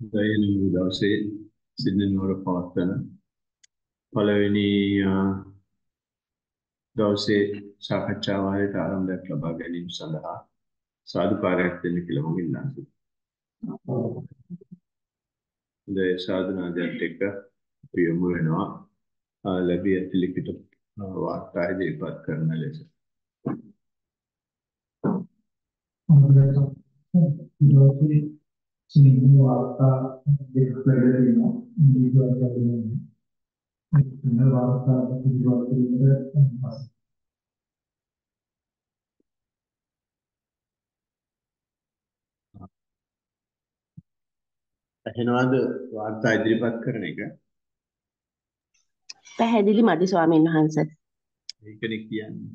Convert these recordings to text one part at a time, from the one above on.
දයන දවසේ සිදෙනවර පවත්වන පළවෙනි දවසේ සාකච්ඡා වාරයට ආරම්භයක් ලබා ගැනීම සඳහා සාදුකාරයක් දෙන්න කියලා මම ඉල්ලා සිටිනවා. හොඳයි සාධනාදයට එක්ක අපි යොමු වෙනවා ලැබී ඇති ලිඛිත වාර්තා ඉදිරිපත් කරන ලෙස. හොඳයි සිංහ වාර්තා දෙකක් ලැබලා තියෙනවා. ඉංග්‍රීසි වාර්තා දෙන්නේ. මේ වාර්තා පිළිබඳව පස්සේ ඇහෙනවද වාර්තා ඉදිරිපත් කරන එක? පැහැදිලි මදි ස්වාමීන් වහන්සේ. ඒකනේ කියන්නේ.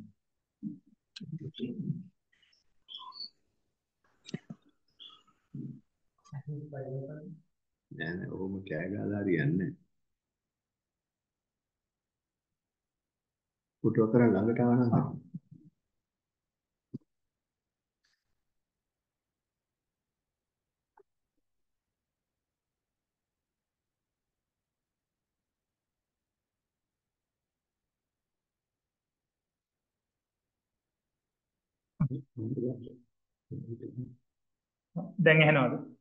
නෑ නෑ ඔහොම කෑ ගහලා හරියන්නේ නෑ. පුටුව කරන් ළඟට ආව නම් හරි. දැන් ඇහෙනවද?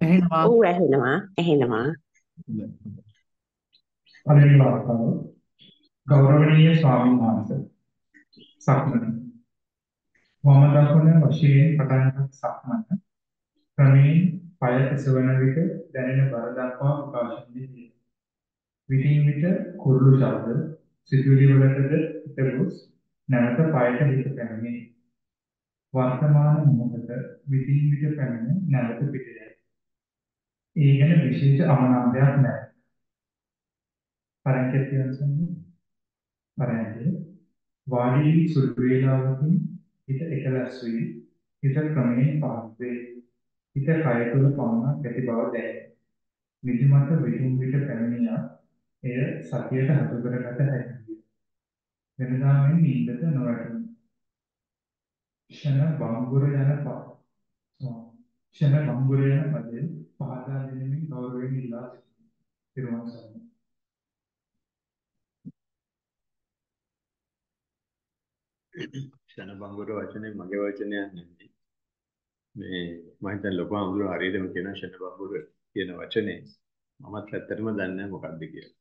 ඇහෙනවා. ඔව් ඇහෙනවා ඇහෙනවා. පළවෙනි වාර්තාව ගෞරවනීය ස්වාමීන් වහන්සේ සක්මන වම දකුණ වශයෙන් පටන් ගත් සක්මන ක්‍රමයෙන් පය එසවන විට දැනෙන බර දක්වා ප්‍රකාශනය වේ. විටින් විට කුරුළු ශබ්ද සිතුවිලි වලටද හිතගොස් නැවත පයට හිත පැමිණේ. වර්තමාන මොහොතට විටින් විට පැමිණ නැවත පිටේ. ඒ ගැන විශේෂ අමනාපයක් නැහැ. පරංකේ තියෙනවා පරංකේ වාඩි සුළු වේලාවකින් හිත එකලස් වී හිත ක්‍රමයෙන් පහත් වේ. හිත කය තුළ පමණක් ඇති බව දැනේ. නිදිමත විටින් විට පැමිණියා එය සතියට හසු කරගත හැකියි. වෙනදා මෙන් නිින්දට නොවැටුණි. ක්ෂණ බංගුර යන පහ. ක්ෂණ බංගුර යන පදේ පහදා දෙනමින් ගෞරවයෙන් ඉල්ලා සිටිනවා. ක්ෂණ බංගුර වචනේ මගේ වචනයක් නෙමෙයි. මේ මම හිතන්නේ ලොකු අඳුර හරියටම කියන ක්ෂණ බංගුර කියන වචනේ මමත් ඇත්තටම දන්නේ නැහැ මොකක්ද කියලා.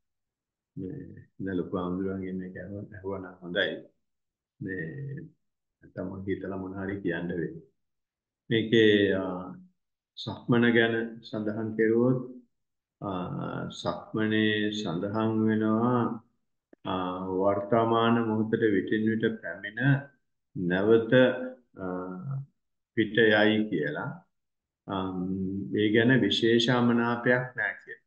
මේ දැන් ලොකු අඳුරන්ගෙන් මේක ඇහුවා නම් හොඳයි. මේ නැත්තම් මම හිතලා මොන හරි කියන්න වෙයි. මේකේ සක්මන ගැන සඳහන් කෙරුවොත් සක්මනේ සඳහන් වෙනවා වර්තමාන මොහොතට විටින් විට පැමිණ නැවත පිට යයි කියලා ඒ ගැන විශේෂාමනාපයක් නැහැ කියලා.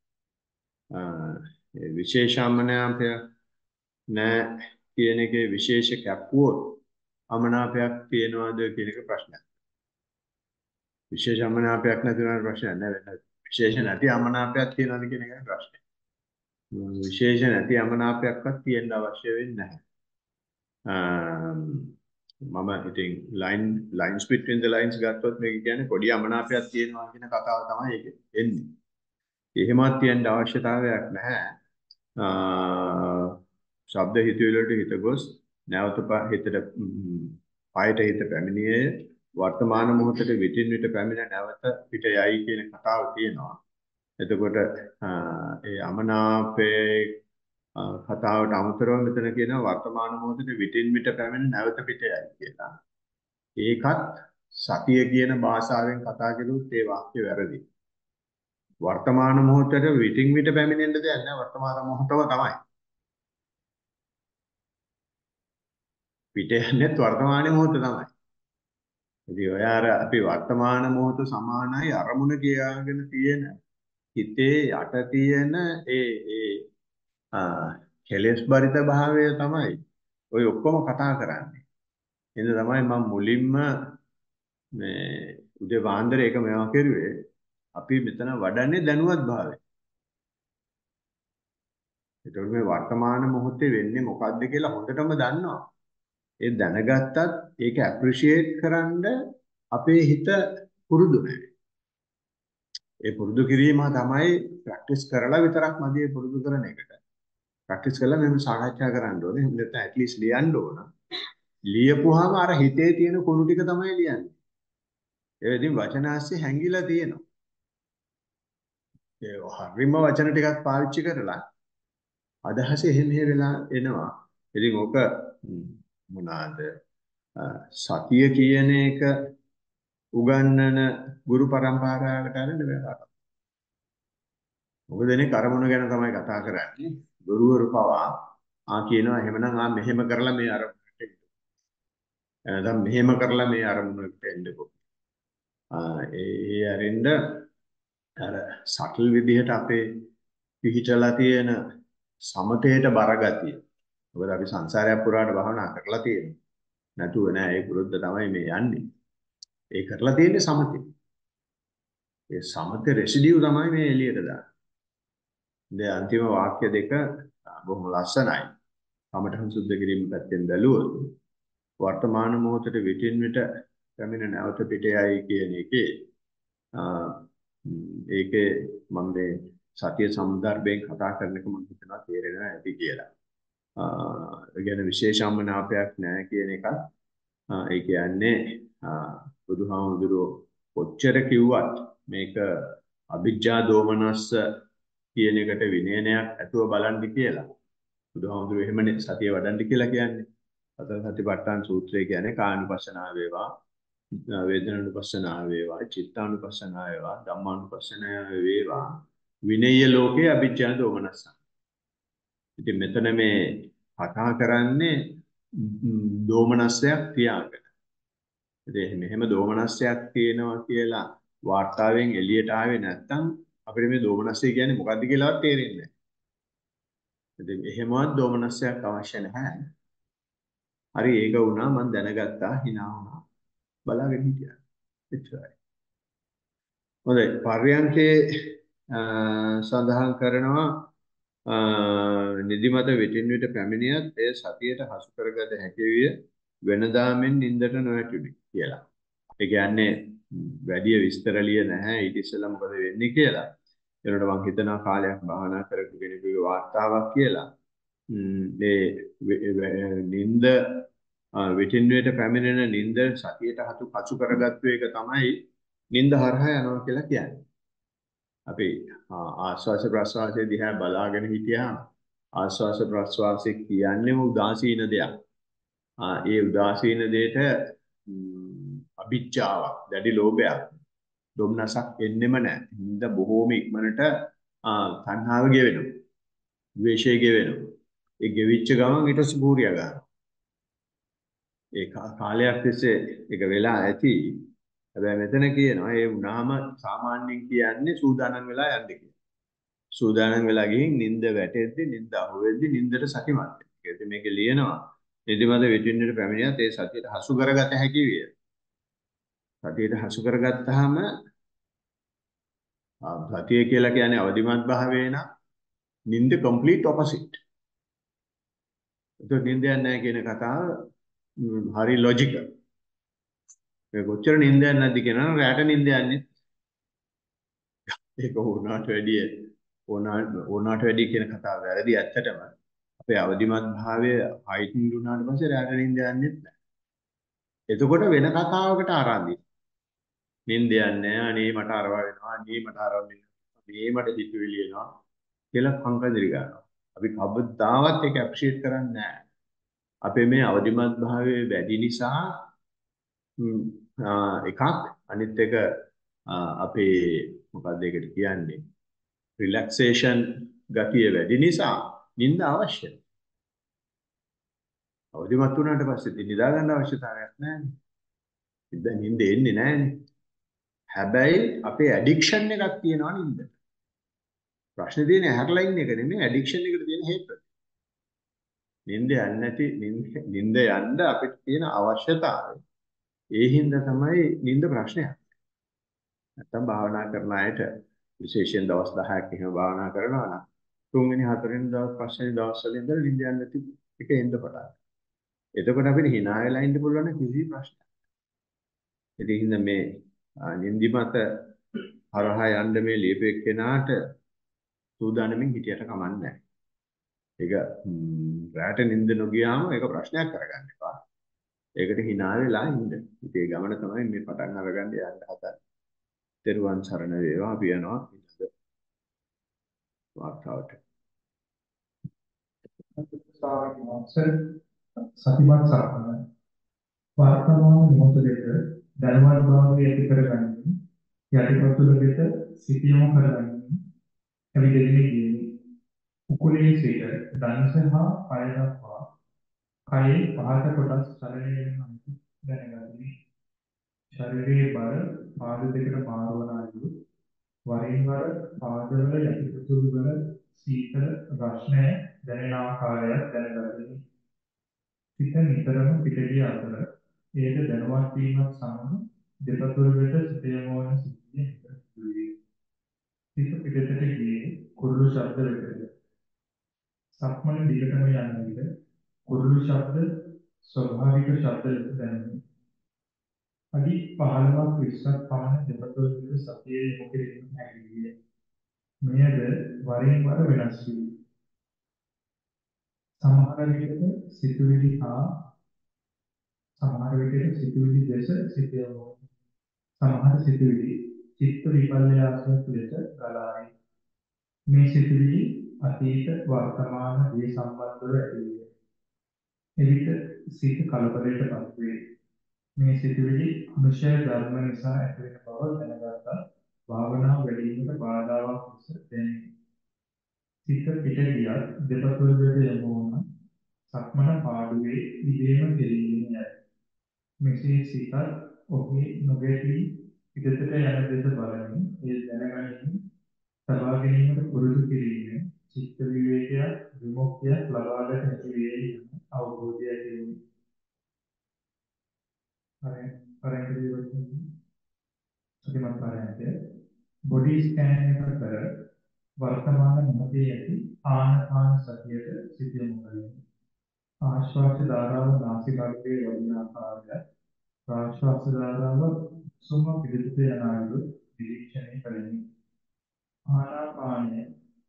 විශේෂාමනාපයක් නැහැ කියන එකේ විශේෂ කැපුවොත් අමනාපයක් තියනවාද කියන එක ප්‍රශ්නයක්. විශේෂාමනාපයක් නැතිවම ප්‍රශ්නයක් නෑ වෙන විශේෂ නැති අමනාපයක් තියනවාද කියන එක ප්‍රශ්නයක්. විශේෂ නැති අමනාපයක්වත් තියෙන්න අවශ්‍ය වෙන්නේ නැහැ. මම ඉතින් line lines between the lines ගත්තොත් මේක කියන්නේ පොඩි අමනාපයක් තියෙනවා කියන කතාව තමයි ඒක එන්නේ. එහෙමත් තියෙන්න අවශ්‍යතාවයක් නැහැ. ශබ්ද හිතවිලට හිත ගොස් නැවත හිතට පයට හිත පැමිණියේ වර්තමාන මොහොතේ විටින් විට පැමිණ නැවත පිට යයි කියන කතාව තියෙනවා. එතකොට ඒ අමනාපේ කතාවට අමතරව මෙතන කියන වර්තමාන මොහොතේ විටින් විට පැමිණ නැවත පිට යයි කියලා. ඒකත් සතිය කියන භාෂාවෙන් කතා කරුත් ඒ වාක්‍ය වැරදි. වර්තමාන මොහොතේ විටින් විට පැමිණෙන්න දෙයක් නැහැ වර්තමාන මොහොතව තමයි. පිට යන්නේ වර්තමාන මොහොත තමයි. ඉතින් ඔය අර අපි වර්තමාන මොහොත සමානයි අරමුණ කියාගෙන තියෙන හිතේ යට තියෙන ඒ ඒ කෙලෙස් බරිත භාවය තමයි ඔය ඔක්කොම කතා කරන්නේ. එහෙනම් තමයි මම මුලින්ම මේ උදේ වාන්දර එක මේවා කරුවේ අපි මෙතන වඩන්නේ දැනුවත් භාවය. ඒතකොට මේ වර්තමාන මොහොතේ වෙන්නේ මොකද්ද කියලා හොඳටම දන්නවා. ඒ දැනගත්තත් ඒක ඇප්‍රීෂিয়েට් කරන්න අපේ හිත පුරුදු නැහැ. ඒ පුරුදු කිරීම තමයි ප්‍රැක්ටිස් කරලා විතරක් මදි ඒ පුරුදු කරන එකට. ප්‍රැක්ටිස් කරලා මෙහෙම සාකච්ඡා කරන්න ඕනේ. එහෙම නැත්නම් ඇට්ලිස්ට් ලියන්න ඕන. ලියපුවාම අර හිතේ තියෙන කුණු ටික තමයි ලියන්නේ. ඒ ඉතින් වචන ASCII හැංගිලා තියෙනවා. ඒ හරිම වචන ටිකක් පාවිච්චි කරලා අදහස එහෙම මෙහෙ වෙලා එනවා. ඉතින් ඕක මොනවාද සතිය කියන එක උගන්වන ගුරු පරම්පරාවකට අරන් වෙලා. මොකද එනේ කරමුණ ගැන තමයි කතා කරන්නේ. ගුරුවරු පවා ආ කියනවා එහෙමනම් ආ මෙහෙම කරලා මේ අරමුණට එන්න. එහෙනම් මෙහෙම කරලා මේ අරමුණට එන්නකෝ. ආ ඒ අරින්ද අර සටල් විදිහට අපේ පිහිටලා තියෙන සමතේට බරගතිය. මොකද අපි සංසාරයක් පුරාට භවනා කරලා තියෙනවා. නැතුව නෑ ඒ පුරුද්ද තමයි මේ යන්නේ. ඒ කරලා තියෙන්නේ සමතේ. ඒ සමතේ රෙසිඩියු තමයි මේ එළියට දාන්නේ. දැන් අන්තිම වාක්‍ය දෙක බොහොම ලස්සනයි. කමඨහං සුද්ධ කිරීම පැත්තෙන් බැලුවොත් වර්තමාන මොහොතේ විටින් විට පැමිණ නැවත පිට යයි කියන එකේ ඒකේ මම මේ සතිය සම්දර්භයෙන් කතා කරන එක මම හිතනවා තේරෙනවා ඇති කියලා. ඒ කියන්නේ විශේෂම්මනාපයක් නැහැ කියන එක ඒ කියන්නේ බුදුහාමුදුරුවෝ කොච්චර කිව්වත් මේක අභිජ්ජා දෝමනස්ස කියන එකට විනයනයක් ඇතුව බලන්න කියලා. බුදුහාමුදුරුවෝ එහෙමනේ සතිය වඩන්න කියලා කියන්නේ. සතර සතිපට්ඨාන සූත්‍රය කියන්නේ කායනුපස්සනාව වේවා, වේදනානුපස්සනාව වේවා, චිත්තානුපස්සනාව වේවා, ධම්මානුපස්සනාව වේවා. විනය ලෝකේ අභිජ්ජා දෝමනස්ස. ඉතින් මෙතන මේ කතා කරන්නේ දෝමනස්සයක් තියාගෙන. ඉතින් මෙහෙම දෝමනස්සයක් තියෙනවා කියලා වාර්තාවෙන් එළියට ආවේ නැත්නම් අපිට මේ දෝමනස්සය කියන්නේ මොකද්ද කියලාවත් තේරෙන්නේ නැහැ. ඉතින් එහෙමවත් දෝමනස්සයක් අවශ්‍ය නැහැ. හරි ඒක වුණා මම දැනගත්තා hina වුණා. බලාගෙන හිටියා. එච්චරයි. හොඳයි පර්යන්කේ සඳහන් කරනවා නිදිමත විටින් විට පැමිණියත් එය සතියට හසු කරගත හැකි විය වෙනදාමෙන් නින්දට නොවැටුනි කියලා. ඒ කියන්නේ වැඩි විස්තර ලිය නැහැ ඊට ඉස්සෙල්ලා මොකද වෙන්නේ කියලා. ඒනට මම හිතනවා කාලයක් භාවනා කරපු කෙනෙකුගේ වාර්තාවක් කියලා. ඒ නින්ද විටින් විට පැමිණෙන නින්ද සතියට හසු කසු කරගත්තු එක තමයි නින්ද හරහා යනවා කියලා කියන්නේ. අපි ආස්වාස ප්‍රස්වාසයේ දිහා බලාගෙන හිටියාම ආස්වාස ප්‍රස්වාසයේ කියන්නේ උදාසීන දෙයක්. ඒ උදාසීන දෙයට අභිච්ඡාවක්, දැඩි ලෝභයක්, දුම්නසක් එන්නෙම නැහැ. හින්ද බොහෝම ඉක්මනට තණ්හාව ගෙවෙනවා. ද්වේෂය ගෙවෙනවා. ඒ ගෙවිච්ච ගමන් ඊට පස්සේ බූරිය ගන්නවා. ඒ කාලයක් තිස්සේ ඒක වෙලා ඇති. හැබැයි මෙතන කියනවා ඒ වුණාම සාමාන්‍යයෙන් කියන්නේ සූදානම් වෙලා යන්න කියලා. සූදානම් වෙලා ගිහින් නිින්ද වැටෙද්දි නිින්ද අහුවෙද්දි නිින්දට සතිමත් වෙනවා. ඒක මේකේ ලියනවා. නිදිමත විටින්නට පැමිණියත් ඒ සතියට හසු කරගත හැකි විය. සතියට හසු කරගත්තාම සතිය කියලා කියන්නේ අවදිමත් භාවය නම් නිින්ද complete opposite. ඒක නිින්ද යන්නේ නැහැ කියන කතාව හරි ලොජිකල්. ඒ කොච්චර නිින්ද යන්නේ නැද්ද කියනවා රැට නිින්ද යන්නේ. ඒක ඕනාට වැඩිය ඕනාට වැඩිය කියන කතාව වැරදි ඇත්තටම. අපේ අවදිමත් භාවය හයිටන් වුණාට පස්සේ රැට නිින්ද යන්නේ නැහැ. එතකොට වෙන කතාවකට ආරම්භයි. නිින්ද යන්නේ අනේ මට අරව වෙනවා අනේ මට අරව වෙනවා මේ මට හිතුවිලි එනවා කියලා කංකදිරි ගන්නවා. අපි කවදාවත් ඒක ඇප්‍රීෂিয়েට් කරන්නේ නැහැ. අපේ මේ අවදිමත් භාවයේ වැඩි නිසා එකක් අනිත් එක අපේ මොකක්ද ඒකට කියන්නේ රිලැක්සේෂන් ගතිය වැඩි නිසා නිින්ද අවශ්‍යයි. අවදිමත් වුණාට පස්සේ නිදා ගන්න අවශ්‍යතාවයක් නැහැ. ඉතින් නිින්ද එන්නේ නැහැනේ. හැබැයි අපේ ඇඩික්ෂන් එකක් තියෙනවා නින්දට. ප්‍රශ්නේ තියෙන්නේ හැරලා ඉන්න එක නෙමෙයි ඇඩික්ෂන් එකට තියෙන හේතුව. නින්ද යන්නේ නැති නින්ද යන්න අපිට තියෙන අවශ්‍යතාවය. ඒ හින්දා තමයි නින්ද ප්‍රශ්නයක්. නැත්තම් භාවනා කරන අයට විශේෂයෙන් දවස් 10ක් එහෙම භාවනා කරනවා නම් තුන්වෙනි හතරවෙනි දවස් පස්වෙනි දවස් වල ඉඳලා නින්ද යන්නේ නැති එක එන්න පටන් එතකොට අපිට hina වෙලා ඉන්න පුළුවන් කිසි ප්‍රශ්නයක්. ඉතින් මේ ආ, නිදිමත හරහා යන්න මේ ලියපු එක්කෙනාට සූදානමින් හිටියට කමක් නැහැ. ඒක ම්, රැට නිින්ද නොගියාම ඒක ප්‍රශ්නයක් කරගන්න එපා. ඒකට hina වෙලා ඉන්න. ඉතින් ඒ ගමන තමයි මේ පටන් අරගන්න යන්න හදන්නේ. තෙරුවන් සරණ වේවා අපි යනවා ඊළඟ වාර්තාවට. ස්වාමීන් වහන්සේ සතිමත් සාකන වර්තමාන මොහොතේ ධර්මවල භාවය ඇති කරගනිමින් යටිපතුල වෙත සිත යොමු කරගනිමින් ඇවිදෙන්නේ කියන්නේ උකුලේ සිට දණස හා පය දක්වා කයේ පහත කොටස් චලනය වෙන දැනගනිමින් ශරීරයේ බර පාද දෙකට මාරු වන අයුරු වරින් වර පාදවල යටිපතුල් වල සීතල රස්නය දැනෙන ආකාරය දැනගනිමින් සිත නිතරම පිටගිය අතර ඒද දැනුවත් වීමත් සමග දෙපතුල් වෙත සිත යොමවන සිද්ධිය හිතේ. සිත පිටතට ගියේ කුරුළු ශබ්ද වෙතද. සක්මන දිගටම යන විට කුරුළු ශබ්ද ස්වභාවික ශබ්ද ලෙස දැනෙනවා. අඩි 15ක් 20ක් පමණ දෙපතුල් වෙත සතියේ යොමු කිරීම හැකියි. මෙයද වරින් වර වෙනස් වේ. සමහර විටක සිතුවිලි හා සමහර විටක සිතුවිලි දැස සිත යොමු සමහර සිතුවිලි චිත්ත විපල්යාසයක් ලෙස ගලායි මේ සිතුවිලි අතීත වර්තමාන දේ සම්බන්ධව ඇතිවේ එවිට සිත කලබලයටපත් වේ මේ සිතුවිලි අනුශය ධර්ම නිසා ඇතිවෙන බව දැනගත්තා. භාවනාව වැඩිවීමට බාධාවක් ලෙස දැනේ. සිත පිට ගියත් දෙපතුල් වලට යොමු වුණ සක්මන පාඩුවේ ඉදීම කෙරෙන්නේ යයි. මෙසේ සිත ඔහේ නොගැටි පිටතට යන දෙස බලමින් ඒ දැනගැනීම සබා ගැනීමට පුරුදු කිරීම චිත්ත විවේකයක් විමුක්තියක් ලබාගත හැකි වේ යන අවබෝධය ඇති වෙනවා. හරි පරෙන්ටි සතිමත් පාරයන්ට බොඩි ස්කෑන් එක කර වර්තමාන මොහොතේ ඇති ආනාපාන සතියට සිත යොමු කරගන්න. ආශ්වාස ධාරාව නාසිකාග්‍රයේ වදින ආකාරය ප්‍රාශ්වාස ධාරාව සුම පිළිතුර යන අයුරු නිරීක්ෂණය කරමින් ආනාපානය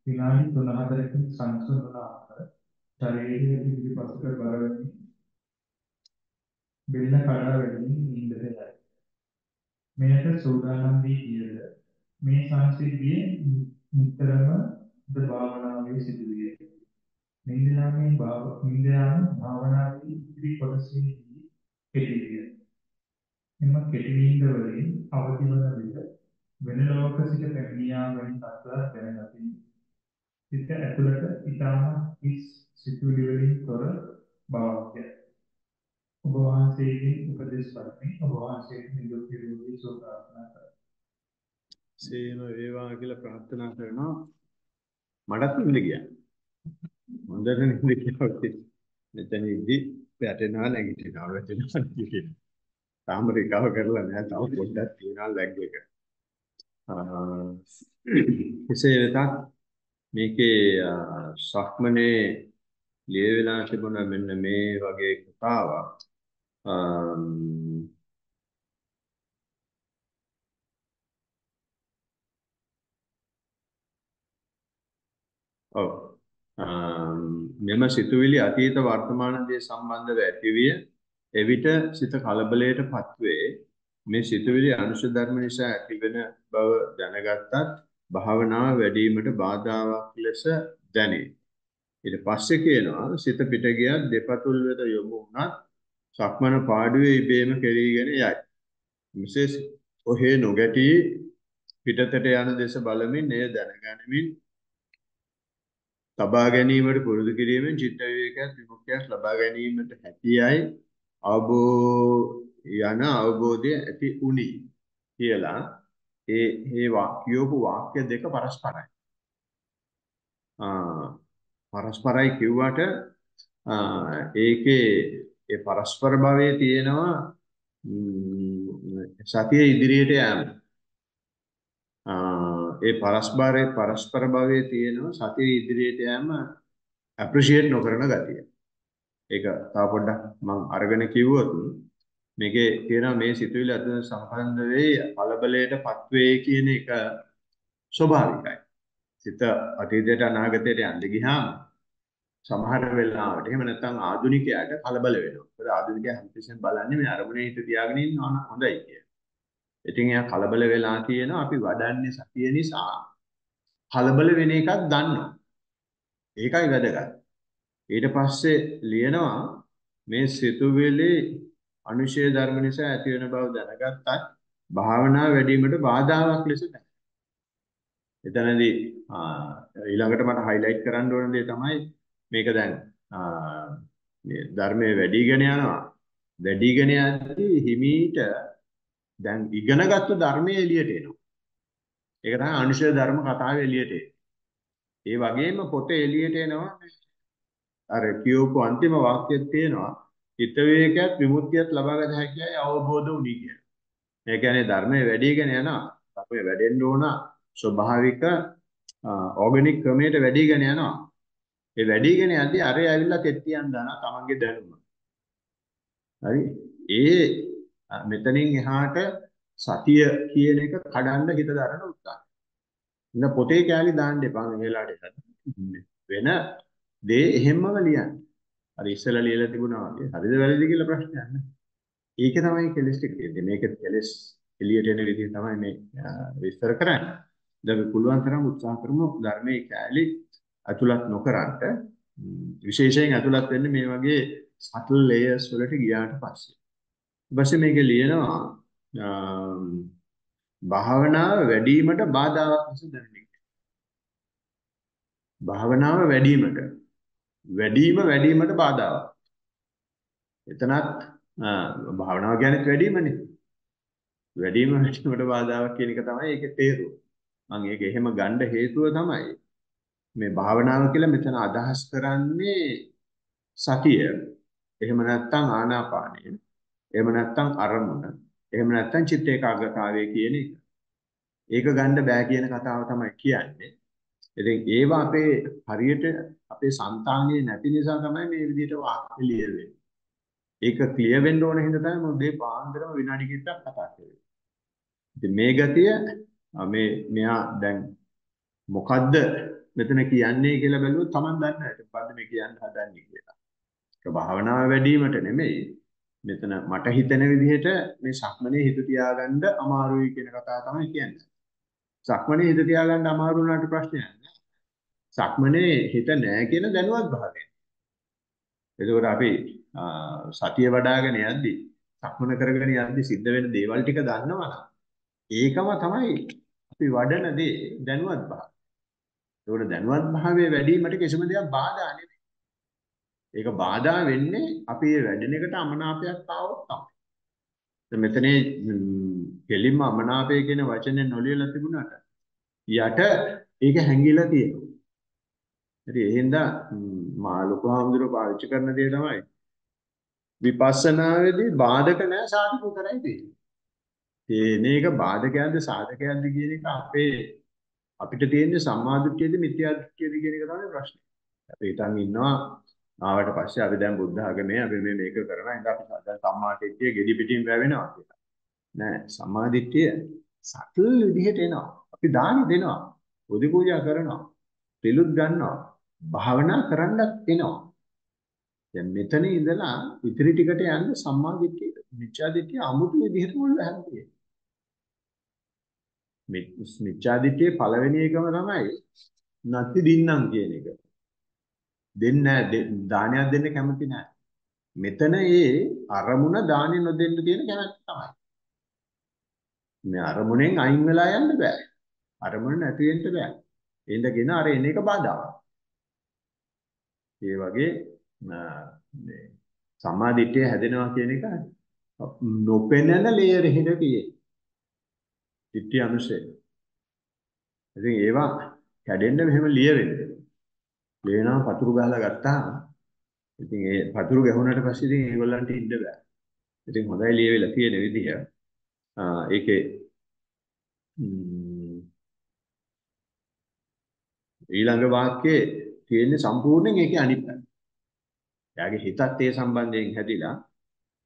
විනාඩි 3-4කින් සංසුන් වන අතර ශරීරයේ පිළිපසට බර වෙමින් බෙල්ල කඩා වැටෙමින් නිින්දට යයි. මෙයට සූදානම් වී ගියද මේ සංසිද්ධියේ නිතරම ද භාවනාවේ සිදුවේ. නින්දනාමේ භාව නින්දනාම භාවනාවේ ඉදිරි කොටසේදී කෙටිවිය. එම කෙටි නින්ද වලින් අවදි වන විට වෙන ලෝක සිට පැමිණියා වැනි තත්ත්වයක් දැනගතිමි. සිත ඇතුළත ඊටම කිස් සිතුවිලි වලින් තොර බවක්ය. ඔබ වහන්සේගෙන් උපදෙස් පරිදි ඔබ වහන්සේට නිදුක් නිරෝගී සුව ප්‍රාර්ථනා කරමි. සේම වේවා කියලා ප්‍රාර්ථනා කරනවා. මටත් නිඳ ගියා. හොඳට නිඳ ගියා. මෙතන ඉදි වැටෙනවා නැගිටිනවා වැටෙනවා නැගිටිනවා. තාම රිකව කරලා නැහැ. තව පොඩ්ඩක් තියනවා ලැග් එක. කෙසේ වෙතත් මේකේ සක්මනේ ලියවිලා තිබුණ මෙන්න මේ වගේ කතාවක්. ඔව්. මෙම සිතුවිලි අතීත වර්තමාන දේ සම්බන්ධව ඇතිවිය. එවිට සිත කලබලයටපත් වේ. මේ සිතුවිලි අනුශ ධර්ම නිසා ඇතිවෙන බව දැනගත්තත් භාවනාව වැඩිවීමට බාධාවක් ලෙස දැනේ. ඊට පස්සේ කියනවා සිත පිට ගියත් දෙපතුල් වෙත යොමු වුණත් සක්මන පාඩුවේ ඉබේම කෙරීගෙන යයි. මෙසේ ඔහේ නොගැටි පිටතට යන දේශ බලමින් එය දැනගැනීමෙන් ලබා ගැනීමට පුරුදු කිරීමෙන් චිත්ත විවේකයක් විමුක්තියක් ලබා ගැනීමට හැකියයි අවබෝ යන අවබෝධය ඇති උනි කියලා ඒ මේ වාක්‍යෝප වාක්‍ය දෙක පරස්පරයි. ආ පරස්පරයි කිව්වට ඒකේ ඒ පරස්පර භාවයේ තියෙනවා සතිය ඉදිරියට යෑම. ඒ පරස්පරයේ පරස්පර භාවයේ තියෙනවා සතිය ඉදිරියට යෑම ඇප්‍රීෂিয়েට් නොකරන ගතිය. ඒක තව පොඩ්ඩක් මම අරගෙන කිව්වොත් මේකේ තියෙනවා මේ සිතුවිලි අතර සම්බන්ධ වෙයි කලබලයටපත් වේ කියන එක ස්වභාවිකයි. සිත අතීතයට අනාගතයට යන්න ගියාම සමහර වෙලාවට එහෙම නැත්නම් ආධුනිකයාට කලබල වෙනවා. මොකද ආධුනිකයා හැමතිස්සෙම බලන්නේ මේ අරමුණේ හිත තියාගෙන ඉන්නවා නම් හොඳයි කියලා. ඉතින් එයා කලබල වෙලා තියෙනවා අපි වඩන්නේ සතිය නිසා කලබල වෙන එකක් දන්නවා. ඒකයි වැදගත්. ඊට පස්සේ ලියනවා මේ සිතුවිලි අනුශය ධර්ම නිසා ඇති වෙන බව දැනගත්තත් භාවනා වැඩිවීමට බාධාවක් ලෙස නැහැ. එතනදී ඊළඟට මට හයිලයිට් කරන්න ඕන දේ තමයි මේක දැන් මේ ධර්මයේ වැඩිගෙන යනවා. වැඩිගෙන යද්දී හිමීට දැන් ඉගෙනගත්තු ධර්මයේ එළියට එනවා. ඒක තමයි අනුශය ධර්ම කතාවේ එළියට එන්නේ. ඒ වගේම පොත එළියට එනවා අර කියවපු අන්තිම වාක්‍යයක් තියෙනවා චිත්ත විවේකයක් විමුක්තියක් ලබා ගත හැකියි අවබෝධ වුණි කියලා. ඒ කියන්නේ ධර්මයේ වැඩිගෙන යනවා. අපේ වැඩෙන්න ඕන ස්වභාවික ඕගනික් ක්‍රමයට වැඩිගෙන යනවා. ඒ වැඩිගෙන යද්දී අරේ ඇවිල්ලා තෙත්තියන් දානවා තමන්ගේ දැනුම. හරි? ඒ මෙතනින් එහාට සතිය කියන එක කඩන්න හිත දරන උත්සාහය. ඉන්න පොතේ කෑලි දාන්න එපා මේ වෙලාවට. වෙන දේ එහෙම්මම ලියන්න. අර ඉස්සෙල්ලා ලියලා තිබුණා වගේ. හරිද වැරදිද කියලා ප්‍රශ්නයක් නෑ. ඒක තමයි කෙලස් ටික තියෙන්නේ. මේක කෙලස් එළියට එන විදිහ තමයි මේ විස්තර කරන්නේ. දැන් අපි පුළුවන් තරම් උත්සාහ කරමු ධර්මයේ කෑලි අතුලත් නොකරන්න. විශේෂයෙන් අතුලත් වෙන්නේ මේ වගේ සටල් ලේයර්ස් වලට ගියාට පස්සේ. ඊපස්සේ මේක ලියනවා භාවනාව වැඩිවීමට බාධාවක් ලෙස දැනෙන්නේ. භාවනාව වැඩිවීමට වැඩිම වැඩිවීමට බාධාවක්. එතනත් භාවනාව කියන්නේ වැඩිමනේ. වැඩිම වැඩිවීමට බාධාවක් කියන එක තමයි ඒකේ තේරුම. මම ඒක එහෙම ගන්න හේතුව තමයි මේ භාවනාව කියලා මෙතන අදහස් කරන්නේ සතිය. එහෙම නැත්නම් ආනාපානය. එහෙම නැත්නම් අරමුණ. එහෙම නැත්නම් චිත්ත ඒකාග්‍රතාවය කියන එක. ඒක ගන්න බෑ කියන කතාව තමයි කියන්නේ. ඉතින් ඒවා අපේ හරියට අපේ సంతානයේ නැති නිසා තමයි මේ විදිහට වාක්‍ය ලියවෙන්නේ. ඒක ක්ලියර් වෙන්න ඕන හින්දා තමයි මම මේ පාන්දරම විනාඩි කිහිපයක් කතා කරේ. ඉතින් මේ ගතිය මේ මෙයා දැන් මොකද්ද මෙතන කියන්නේ කියලා බැලුවොත් Taman දන්නේ නැහැ. මොකද්ද මේ කියන්න හදන්නේ කියලා. ඒක භාවනාව වැඩිවීමට නෙමෙයි. මෙතන මට හිතෙන විදිහට මේ සක්මනේ හිත තියාගන්න අමාරුයි කියන කතාව තමයි කියන්නේ. සක්මනේ හිත තියාගන්න අමාරු වුණාට ප්‍රශ්නයක් නෑ. සක්මනේ හිත නෑ කියන දැනුවත් භාවය. එතකොට අපි සතිය වඩ아가න යද්දි සක්මන කරගෙන යද්දි සිද්ධ වෙන දේවල් ටික දන්නවා ඒකම තමයි අපි වඩන දේ දැනුවත් භාවය. ඒකට දැනුවත් භාවයේ වැඩිවීමට කිසිම දෙයක් බාධා නෙමෙයි. ඒක බාධා වෙන්නේ අපි මේ වැඩෙන එකට අමනාපයක් ආවොත් තමයි. දැන් මෙතනේ කෙලින්ම අමනාපය කියන වචනේ නොලියලා තිබුණාට යට ඒක හැංගිලා තියෙනවා. ඉතින් ඒ හින්දා මා ලොකු හාමුදුරුවෝ පාවිච්චි කරන දේ තමයි විපස්සනාවේදී බාධක නැහැ සාධක විතරයි තියෙන්නේ. තේන එක බාධකයක්ද සාධකයක්ද කියන එක අපේ අපිට තියෙන්නේ සම්මාදිට්ඨියද මිත්‍යාදිට්ඨියද කියන එක තමයි ප්‍රශ්නේ. අපි හිතන් ඉන්නවා ආවට පස්සේ අපි දැන් බුද්ධ ආගමේ අපි මේ මේක කරනවා ඉතින් අපි දැන් සම්මාදිට්ඨිය gedi පිටින් වැවෙනවා කියලා. නෑ සම්මාදිට්ඨිය සතුල් විදිහට එනවා. අපි දාන දෙනවා. බුදු පූජා කරනවා. පිළුත් ගන්නවා. භාවනා කරන්නත් එනවා. දැන් මෙතන ඉඳලා ඉතිරි ටිකට යන්න සම්මාදිට්ඨිය මිච්ඡාදිට්ඨිය අමුතු විදිහට මුල් හැන්තියේ. මිච්ඡාදිට්ඨියේ පළවෙනි එකම තමයි නැති දින්නම් කියන එක. දෙන්නේ දානයක් දෙන්න කැමති නැහැ. මෙතන ඒ අරමුණ දානෙ නොදෙන්න තියෙන කැමැත්ත තමයි. මේ අරමුණෙන් අයින් වෙලා යන්න බෑ. අරමුණ නැති වෙන්න බෑ. එඳගෙන අර එන එක බාධාවක්. ඒ වගේ මේ සම්මාදිට්ඨිය හැදෙනවා කියන එක නොපෙනෙන ලේයර් එකක තියෙන්නේ. Ditthi අනුසය. ඉතින් ඒවා කැඩෙන්න මෙහෙම ලිය වෙන්නේ. ලියනවා පතුරු ගහලා ගත්තාම ඉතින් ඒ පතුරු ගැහුණාට පස්සේ ඉතින් ඒගොල්ලන්ට ඉන්න බෑ. ඉතින් හොඳයි ලියවිලා තියෙන විදිහ. ඒකේ ඊළඟ වාක්‍යයේ තියෙන්නේ සම්පූර්ණයෙන් ඒකේ අනිත් පැත්ත. එයාගේ හිතත් ඒ සම්බන්ධයෙන් හැදිලා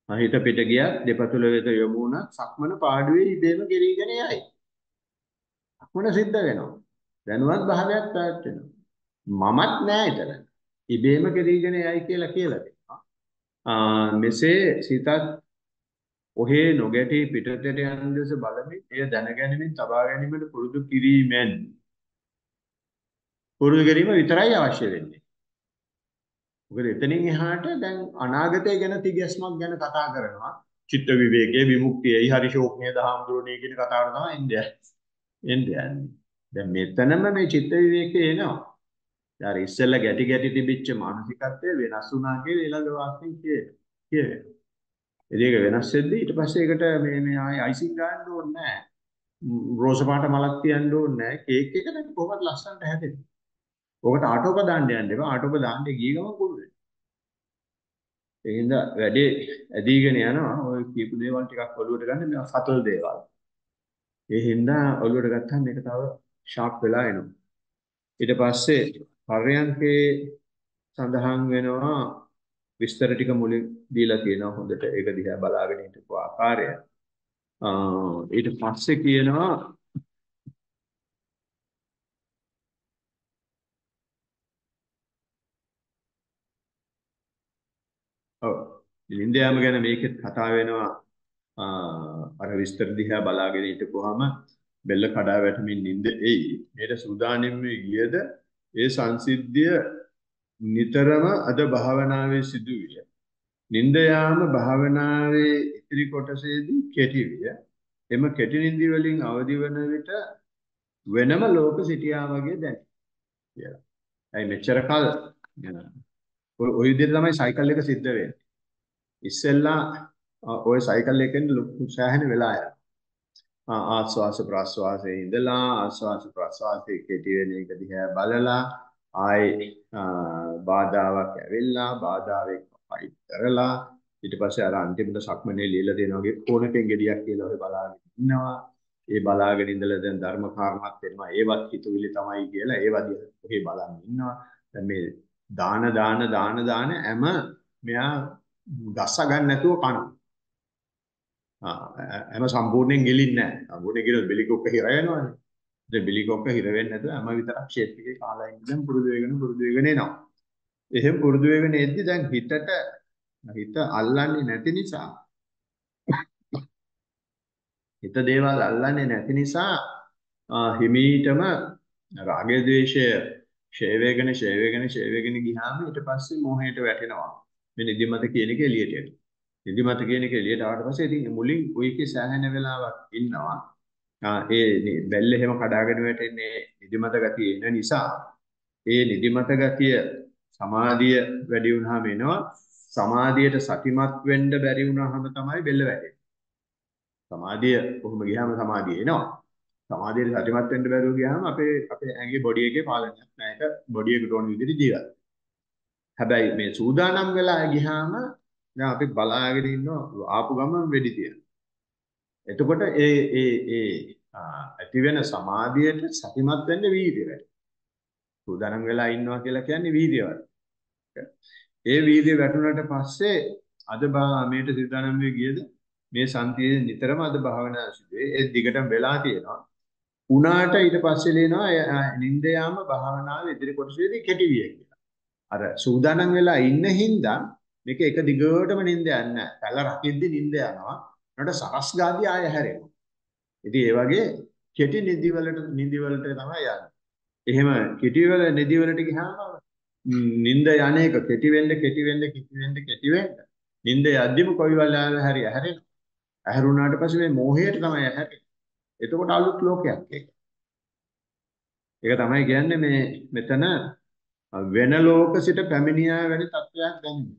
හිත පිට ගියත් දෙපතුල වෙත යොමු වුණත් සක්මන පාඩුවේ ඉබේම ගෙරීගෙන යයි. සක්මන සිද්ධ වෙනවා. දැනුවත් භාවයක් පැවැත්වෙනවා. මමත් නෑ එතන. ඉබේම ගෙරීගෙන යයි කියලා කියලා දෙනවා. ආ මෙසේ සිතත් ඔහේ නොගැටි පිටතට යන ලෙස බලමින් එය දැනගැනීමෙන් තබා ගැනීමට පුරුදු කිරීමෙන් පුරුදු කිරීම විතරයි අවශ්‍ය වෙන්නේ. මොකද එතනින් එහාට දැන් අනාගතය ගැන තිගැස්මක් ගැන කතා කරනවා. චිත්ත විවේකයේ විමුක්තියයි හරි ශෝකණීය දහම්දුරණී කියන කතාවට තමයි එන්නේ. එන්නේ. දැන් මෙතනම මේ චිත්ත විවේකේ එනවා. ඊට ඉස්සෙල්ලා ගැටි ගැටි තිබිච්ච මානසිකත්වය වෙනස් වුණා කියලා ඊළඟ වාක්‍යයෙන් කියේ. ඒක වෙනස් වෙද්දී ඊට පස්සේ ඒකට මේ මේ ආයි අයිසිං ගන්න ඕනේ නැහැ. රෝස පාට මලක් තියන්න ඕනේ නැහැ. කේක් එක දැන් කොහොමද ලස්සනට හැදෙන්නේ. ඔකට ආටෝප දාන්න යන්න එපා. ආටෝප දාන්න ගිය ගමන් කුඩු වෙනවා. ඒ හින්දා වැඩේ ඇදීගෙන යනවා. ඔය කියපු දේවල් ටිකක් ඔලුවට ගන්න මේවා සතල් දේවල්. ඒ හින්දා ඔලුවට ගත්තාම මේක තව ෂාප් වෙලා එනවා. ඊට පස්සේ පර්යන්කේ සඳහන් වෙනවා විස්තර ටික මුලින් දීලා තියෙනවා හොඳට ඒක දිහා බලාගෙන හිටපු ආකාරය. ඊට පස්සේ කියනවා නිින්ද යාම ගැන මේකෙත් කතා වෙනවා අර විස්තර දිහා බලාගෙන හිටපුවාම බෙල්ල කඩා වැටෙමින් නිින්ද එයි. මේට සූදානම් ගියද ඒ සංසිද්ධිය නිතරම අද භාවනාවේ සිදුවිය. නිින්ද යාම භාවනාවේ ඉතිරි කොටසේදී කෙටි විය. එම කෙටි නිින්දි වලින් අවදි වන විට වෙනම ලෝක සිටියා වගේ දැනේ. කියලා. ඇයි මෙච්චර කල් ඔය විදිහට තමයි සයිකල් එක සිද්ධ වෙන්නේ. ඉස්සෙල්ලා ඔය සයිකල් එකෙන් ලොකු සෑහෙන වෙලා යනවා. ආස්වාස ප්‍රාස්වාසයේ ඉඳලා ආස්වාස ප්‍රාස්වාසයේ කෙටි වෙන එක දිහා බලලා ආයේ බාධාවක් ඇවිල්ලා බාධාවෙක් ෆයිට් කරලා ඊට පස්සේ අර අන්තිමට සක්මනේ ලියලා දෙනවා වගේ කොනකෙන් ගෙඩියක් කියලා ඔය බලාගෙන ඉන්නවා. ඒ බලාගෙන ඉඳලා දැන් ධර්ම කාරණාත් වෙනවා. ඒවත් හිතුවිලි තමයි කියලා ඒවත් ඔහේ බලන් ඉන්නවා. දැන් මේ දාන දාන දාන දාන හැම මෙයා ගස්ස ගන්න නැතුව කනවා හැම සම්පූර්ණයෙන් ගෙලින්නේ නැහැ සම්පූර්ණයෙන් ගෙලොත් බෙලිකොක්ක හිර වෙනවනේ දැන් බිලිකොක්ක හිර වෙන්නේ නැතුව හැම විතරක් ෂේප් එකේ කාලා ඉඳන් පුරුදු වෙගෙන පුරුදු වෙගෙන එනවා. එහෙම පුරුදු වෙගෙන එද්දි දැන් හිතට හිත අල්ලන්නේ නැති නිසා හිත දේවල් අල්ලන්නේ නැති නිසා හිමීටම රාගය ද්වේෂය ෂේ වේගන ෂේ වේගන ෂේ වේගන ගියාම ඊට පස්සේ මොහයට වැටෙනවා. මේ නිදිමත කියන එක එළියට එනවා. නිදිමත කියන එක එළියට ආවට පස්සේ ඉතින් මුලින් ඔයකේ සෑහෙන වෙලාවක් ඉන්නවා. ඒ බැල්ල එහෙම කඩාගෙන වැටෙන්නේ නිදිමත ගතිය එන නිසා. ඒ නිදිමත ගතිය සමාධිය වැඩි වුණාම එනවා. සමාධියට සතිමත් වෙන්න බැරි වුණාම තමයි බෙල්ල වැටෙන්නේ. සමාධිය කොහොම ගියාම සමාධිය එනවා. සමාධියට සතිමත් වෙන්න බැරුව ගියාම අපේ අපේ ඇඟේ බොඩි එකේ පාලනයක් නැහැ. ඒක බොඩි එකට ඕන විදිහට ජීවත් හැබැයි මේ සූදානම් වෙලා ගියාම දැන් අපි බලාගෙන ඉන්නවා ආපු ගමන් වෙඩි තියෙනවා එතකොට ඒ ඒ ඒ ඇති වෙන සමාධියට සතිමත් වෙන්න වීර්යය වැඩි. සූදානම් වෙලා ඉන්නවා කියලා කියන්නේ වීර්යය ඒ වීර්යය වැටුණාට පස්සේ අද මේට සූදානම් වෙ ගියද මේ සම්තියේ නිතරම අද භාවනා සිදුවේ. ඒ දිගටම වෙලා තියෙනවා. උනාට ඊට පස්සේ ලේනවා නින්ද යාම භාවනාවේ ඉදිරි කොටසේදී කෙටි විය කියලා. අර සූදානම් වෙලා ඉන්න හින්දා මේක එක දිගටම නින්ද යන්නේ නැහැ. පැල රකිද්දි නින්ද යනවා. ඊට සරස් ගාදී ආය හැරෙනවා. ඉතින් ඒ වගේ කෙටි නිදි වලට නිදි වලට තමයි යන්නේ. එහෙම කෙටි වල නිදි වලට ගියාම නිින්ද යන්නේක කෙටි වෙන්න කෙටි වෙන්න කෙටි වෙන්න කෙටි වෙන්න. නිින්ද යද්දිම කොයි වෙලාවෙ හරි ඇහැරෙනවා. ඇහැරුණාට පස්සේ මේ මෝහයට තමයි ඇහැරෙන්නේ. එතකොට අලුත් ලෝකයක් ඒක. ඒක තමයි කියන්නේ මේ මෙතන වෙන ලෝක සිට පැමිණියා වැනි තත්වයක් දැනෙන්නේ.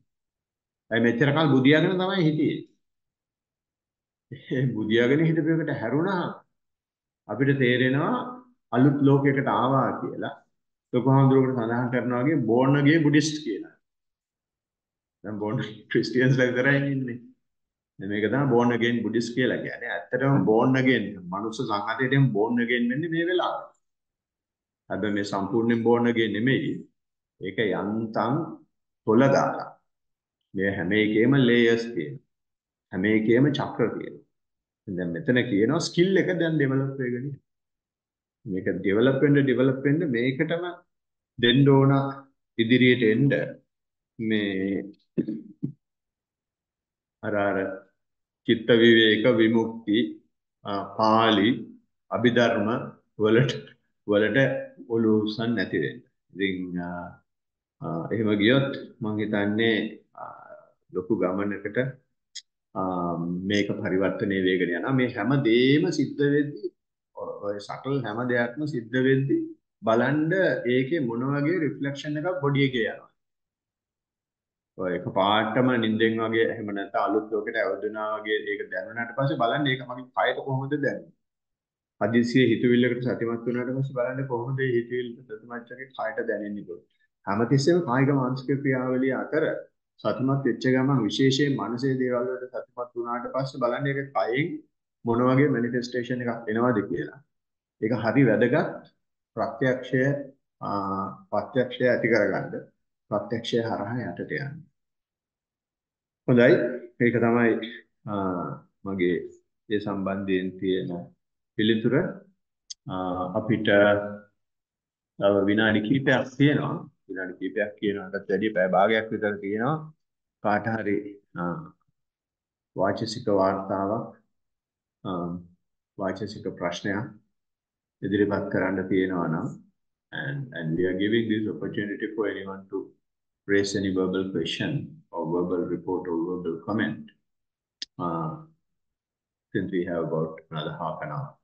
අය මෙච්චර කල් බුදියාගෙන තමයි හිටියේ. බුදියාගෙන හිටපු එකට හැරුණා අපිට තේරෙනවා අලුත් ලෝකයකට ආවා කියලා. ලොකුහාමුදුරුවෝ සඳහන් කරනවා වගේ born again buddhist කියලා. දැන් born christians ලා විතරයි ඉන්නේ. මේක තමයි born again buddhist කියලා කියන්නේ. ඇත්තටම born again මනුස්ස සංහතයෙන් born again වෙන්නේ මේ වෙලාවට. හැබැයි මේ සම්පූර්ණයෙන් born again නෙමෙයි. ඒක යන්තම් තොල දාලා. මේ හැම එකේම layers තියෙනවා. හැම එකේම චක්‍ර තියෙනවා. දැන් මෙතන කියනවා ස්කිල් එක දැන් ඩෙවලොප් වෙගෙන යනවා. මේක ඩෙවලොප් වෙන්න ඩෙවලොප් වෙන්න මේකටම දෙන්න ඕන ඉදිරියට එන්න මේ අර අර චිත්ත විවේක විමුක්ති ආ, පාලි අභිධර්ම වලට වලට ඔලුව උස්සන් නැති වෙන්න. ඉතින් ආ, ආ, එහෙම ගියොත් මම හිතන්නේ ආ, ලොකු ගමනකට ආ, මේක පරිවර්තනය වෙගෙන යනවා. මේ හැම දෙයක්ම සිද්ධ වෙද්දී ඔ- ඔය සටල් හැම දෙයක්ම සිද්ධ වෙද්දී බලන්න ඒකේ මොන වගේ රිෆ්ලෙක්ෂන් එකක් බොඩි එකේ යනවා. ඔය එක පාටම නිින්දෙන් වගේ එහෙම නැත්නම් අලුත් ලෝකෙට ඇවිදුනා වගේ ඒක දැනුණාට පස්සේ බලන්න ඒක මගේ කයට කොහොමද දැනෙන්නේ. හදිස්සියේ හිතවිල්ලකට සතිමත් වුණාට පස්සේ බලන්න කොහොමද මේ හිතවිල්ල සතිමත් එකේ කයට දැනෙන්නේ කියලා. හැමතිස්සෙම කායික මානසික ක්‍රියාවලිය අතර සතිමත් වෙච්ච ගමන් විශේෂයෙන් මනසේ දේවල් වලට සතිමත් වුණාට පස්සේ බලන්න ඒක කයෙන් මොන වගේ මැනිෆෙස්ටේෂන් එකක් එනවද කියලා. ඒක හරි වැදගත් ප්‍රත්‍යක්ෂය ආ, ප්‍රත්‍යක්ෂය ඇති කරගන්න. ප්‍රත්‍යක්ෂය හරහා යටට යන්න. හොඳයි. ඒක තමයි ආ, මගේ ඒ සම්බන්ධයෙන් තියෙන පිළිතුර. ආ, අපිට තව විනාඩි කිහිපයක් තියෙනවා. විනාඩි කිහිපයක් කියනකටත් වැඩිය පැය භාගයක් විතර තියෙනවා. කාට හරි ආ, වාචසික වාර්තාවක් ආ, වාචසික ප්‍රශ්නයක් ඉදිරිපත් කරන්න තියෙනවා නම් and and we are giving this opportunity for anyone to raise any verbal question or verbal report or verbal comment uh, since we have about another half an hour.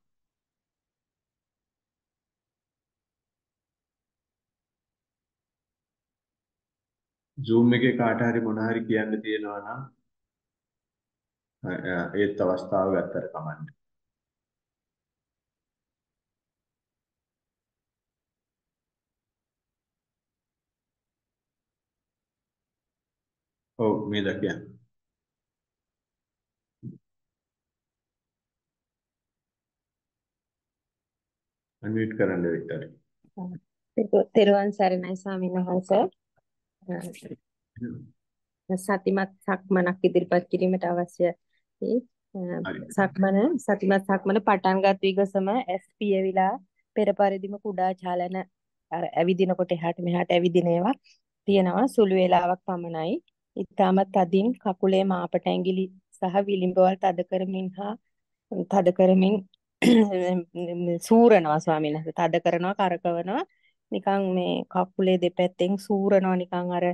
Zoom එකේ කාට හරි මොන හරි කියන්න තියෙනවා නම් අ, අ, ඒත් අවස්ථාව ගත්තට කමන්නේ. ඔව් මේ දකියන්න. අන්මියුට් කරන්න විතරයි. තෙරුවන් සරණයි ස්වාමීන් වහන්සේ. සතිමත් සක්මනක් ඉදිරිපත් කිරීමට අවශ්‍යයි. හරි. සක්මන සතිමත් සක්මන පටන්ගත් විගසම ඇස් පියවිලා පෙර පරිදිම කුඩා චලන අර ඇවිදිනකොට එහාට මෙහාට ඇවිදින ඒවා තියෙනවා සුළු වේලාවක් පමණයි. ඊටමත් තදින් කකුලේ මාපට ඇඟිලි සහ විලිඹවල් තද කරමින් හා තද කරමින් සූරනවා ස්වාමීන් වහන්සේ. තද කරනවා කරකවනවා නිකන් මේ කකුලේ දෙපැත්තෙන් සූරනවා නිකන් අර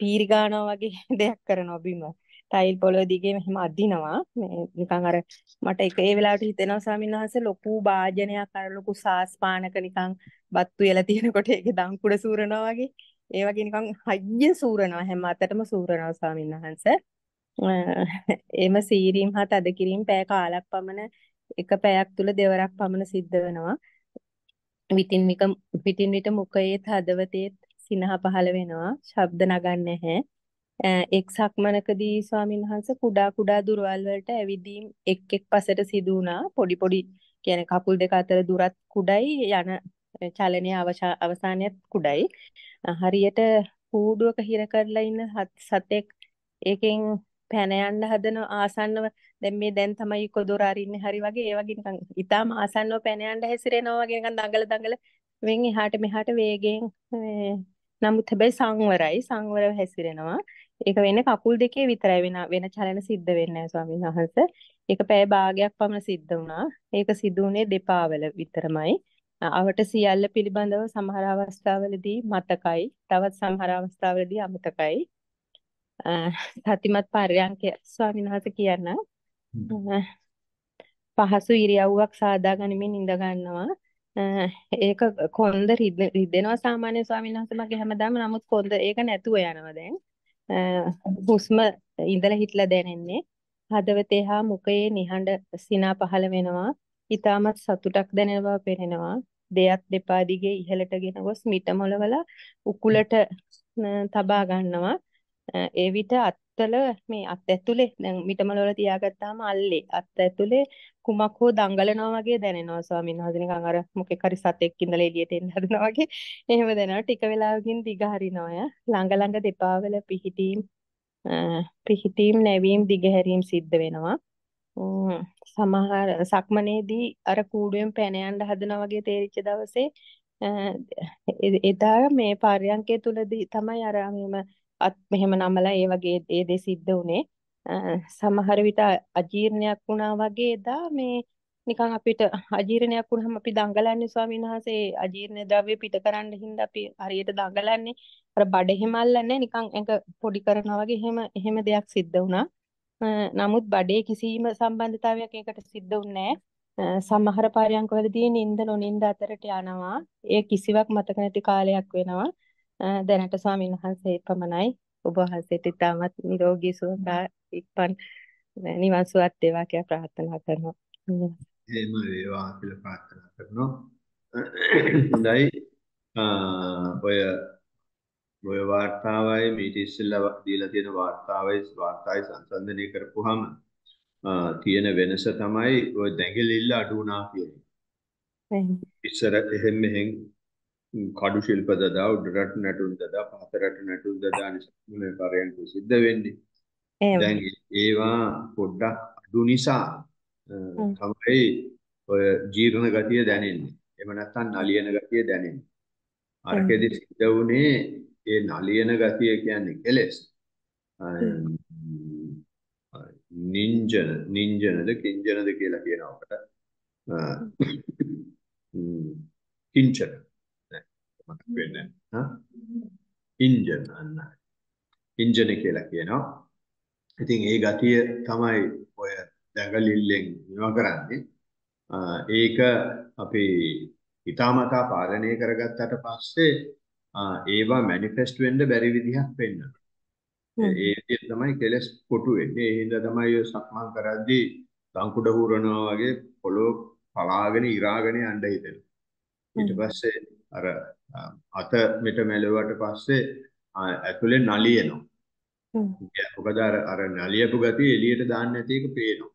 පීරි ගන්නවා වගේ දෙයක් කරනවා බිම. ටයිල් පොළොව දිගේ මෙහෙම අදිනවා. මේ නිකන් අර මට එක ඒ වෙලාවට හිතෙනවා ස්වාමීන් වහන්සේ ලොකු වාජනයක් අර ලොකු සාස් පානක නිකන් බත්තු එලා තියෙනකොට ඒකේ දංකුඩ සූරනවා වගේ. ඒ වගේ නිකන් හයියෙන් සූරනවා හැම අතටම සූරනවා ස්වාමීන් වහන්සේ. එම සීරීම් හා තද කිරීම පැය කාලක් පමණ එක පැයක් තුල දෙවරක් පමණ සිද්ධ වෙනවා. විටින් වික පිටින් විට මුඛයේත් හදවතේත් සිනහ පහළ වෙනවා. ශබ්ද නගන්නේ නැහැ. එක් සක්මනකදී ස්වාමීන් වහන්සේ කුඩා කුඩා දුරවල් වලට ඇවිදීම් එක් එක් පසට සිදු වුණා. පොඩි පොඩි කියන්නේ කකුල් දෙක අතර දුරත් කුඩයි යන චලනයේ අවසානයත් කුඩයි. හරියට කූඩුවක හිර කරලා ඉන්න සතෙක් ඒකෙන් පැන යන්න හදන ආසන්නව දැන් මේ දැන් තමයි කොදොර අරින්නේ හරි වගේ. ඒ වගේ නිකන් ඊටාම ආසන්නව පැන යන්න හැසිරෙනවා වගේ නිකන් දඟල දඟල. වෙන් එහාට මෙහාට වේගෙන් නමුත් හැබැයි සංවරයි. සංවරව හැසිරෙනවා. ඒක වෙන්නේ කකුල් දෙකේ විතරයි වෙන වෙන චලන සිද්ධ වෙන්නේ නැහැ ස්වාමීන් වහන්සේ. ඒක පැය භාගයක් පමණ සිද්ධ වුණා. ඒක සිදු වුණේ දෙපා වල විතරමයි. අවට සියල්ල පිළිබඳව සමහර අවස්ථාවලදී මතකයි. තවත් සමහර අවස්ථාවලදී අමතකයි. සතිමත් පර්යංකය ස්වාමීන් වහන්සේ කියන්න. පහසු ඉරියව්වක් සාදා ගනිමින් ඉඳ ගන්නවා. ඒක කොන්ද රිදෙනවා සාමාන්‍ය ස්වාමීන් වහන්සේ මගේ හැමදාම නමුත් කොන්ද ඒක නැතුව යනවා දැන්. හුස්ම ඉඳලා හිටලා දැනෙන්නේ හදවතේ හා මුඛයේ නිහඬ සිනා පහළ වෙනවා. ඊටමත් සතුටක් දැනෙන බව පේනවා දෙයක් දෙපා දිගේ ඉහළටගෙන ගොස් මිට මොලවල උකුලට තබා ගන්නවා. ඒ විට අත්තල මේ අත් ඇතුලේ දැන් මිටමල වල තියාගත්තාම අල්ලේ. අත් ඇතුලේ කුමක් හෝ දඟලනවා වගේ දැනෙනවා ස්වාමීන් වහන්සේ. නිකන් අර මොකෙක් හරි සතෙක් ඉඳලා එළියට එන්න හදනවා වගේ. එහෙම දැනෙනවා. ටික වෙලාවකින් දිග හරිනවා ළඟ ළඟ දෙපා වල පිහිටීම් පිහිටීම් නැවීම් දිගහැරීම් සිද්ධ වෙනවා. සමහර සක්මනේදී අර කූඩුවෙන් පැන යන්න හදනවා වගේ තේරිච්ච දවසේ එදා මේ පාර්යංකය තුලදී තමයි අර මෙහෙම අත් මෙහෙම නමලා ඒ වගේ ඒ දේ සිද්ධ වුනේ. සමහර විට අජීර්ණයක් වුණා වගේ එදා මේ නිකන් අපිට අජීර්ණයක් වුණාම අපි දඟලන්නේ ස්වාමීන් වහන්සේ අජීර්ණ ද්‍රව්‍ය පිට කරන්න හින්දා අපි හරියට දඟලන්නේ අර බඩ එහෙම අල්ලන්නේ නිකන් එක පොඩි කරනවා වගේ එහෙම එහෙම දෙයක් සිද්ධ වුණා. නමුත් බඩේ කිසිම සම්බන්ධතාවයක් ඒකට සිද්ධ වුණේ සමහර පරයන්කවලදී නිින්ද නොනිින්ද අතරට යනවා. ඒ කිසිවක් මතක නැති කාලයක් වෙනවා. දැනට ස්වාමීන් වහන්සේ පමණයි ඔබ වහන්සේට ඉතාමත් නිරෝගී සුවපත් ඉක්පන් නිවන් සුවත් වේවා කියලා ප්‍රාර්ථනා කරනවා. එහෙම වේවා කියලා ප්‍රාර්ථනා කරනවා. හොඳයි. ඔය ඔය වාර්තාවයි මීට ඉස්සෙල්ලා දීලා තියෙන වාර්තාවයි වාර්තාවයි සංසන්දනය කරපුවාම තියෙන වෙනස තමයි ඔය දැඟලිල්ල අඩු වුණා කියන්නේ. ඉස්සර එහෙම මෙහෙන් කඩු ශිල්ප දදා උඩරට නැටුම් දදා පහතරට නැටුම් දදා නිසා මේ පරයන්ක සිද්ධ වෙන්නේ. දැන් ඒවා පොඩ්ඩක් අඩු නිසා තමයි ඔය ජීර්ණ ගතිය දැනෙන්නේ. එහෙම නැත්නම් නලියන ගතිය දැනෙන්නේ. අරකෙදි සිද්ධ වුණේ ඒ නලියන ගතිය කියන්නේ කෙලෙස්. නින්ජන නින්ජනද කිංජනද කියලා කියනවට කිංචන මතක් වෙන්නේ හා ඉන්ජන අන්න. ඉන්ජන කියලා කියනවා. ඉතින් ඒ ගතිය තමයි ඔය දැඟලිල්ලෙන් නිවා කරන්නේ. ඒක අපි හිතාමතා පාලනය කරගත්තට පස්සේ ඒවා මැනිෆෙස්ට් වෙන්න බැරි විදිහක් වෙන්නවා ඒ විදිහට තමයි කෙලස් කොටු වෙන්නේ. ඒ හින්දා තමයි ඔය සක්මන් කරද්දී ලංකුඩ හුරනවා වගේ පොළොව පලාගෙන ඉරාගෙන යන්න හිතෙනවා. ඊට පස්සේ අර අත මෙට මැලුවට පස්සේ ඇතුලේ නලියනවා. මොකද අර අර නලියපු ගතිය එළියට දාන්න නැති එක පේනවා.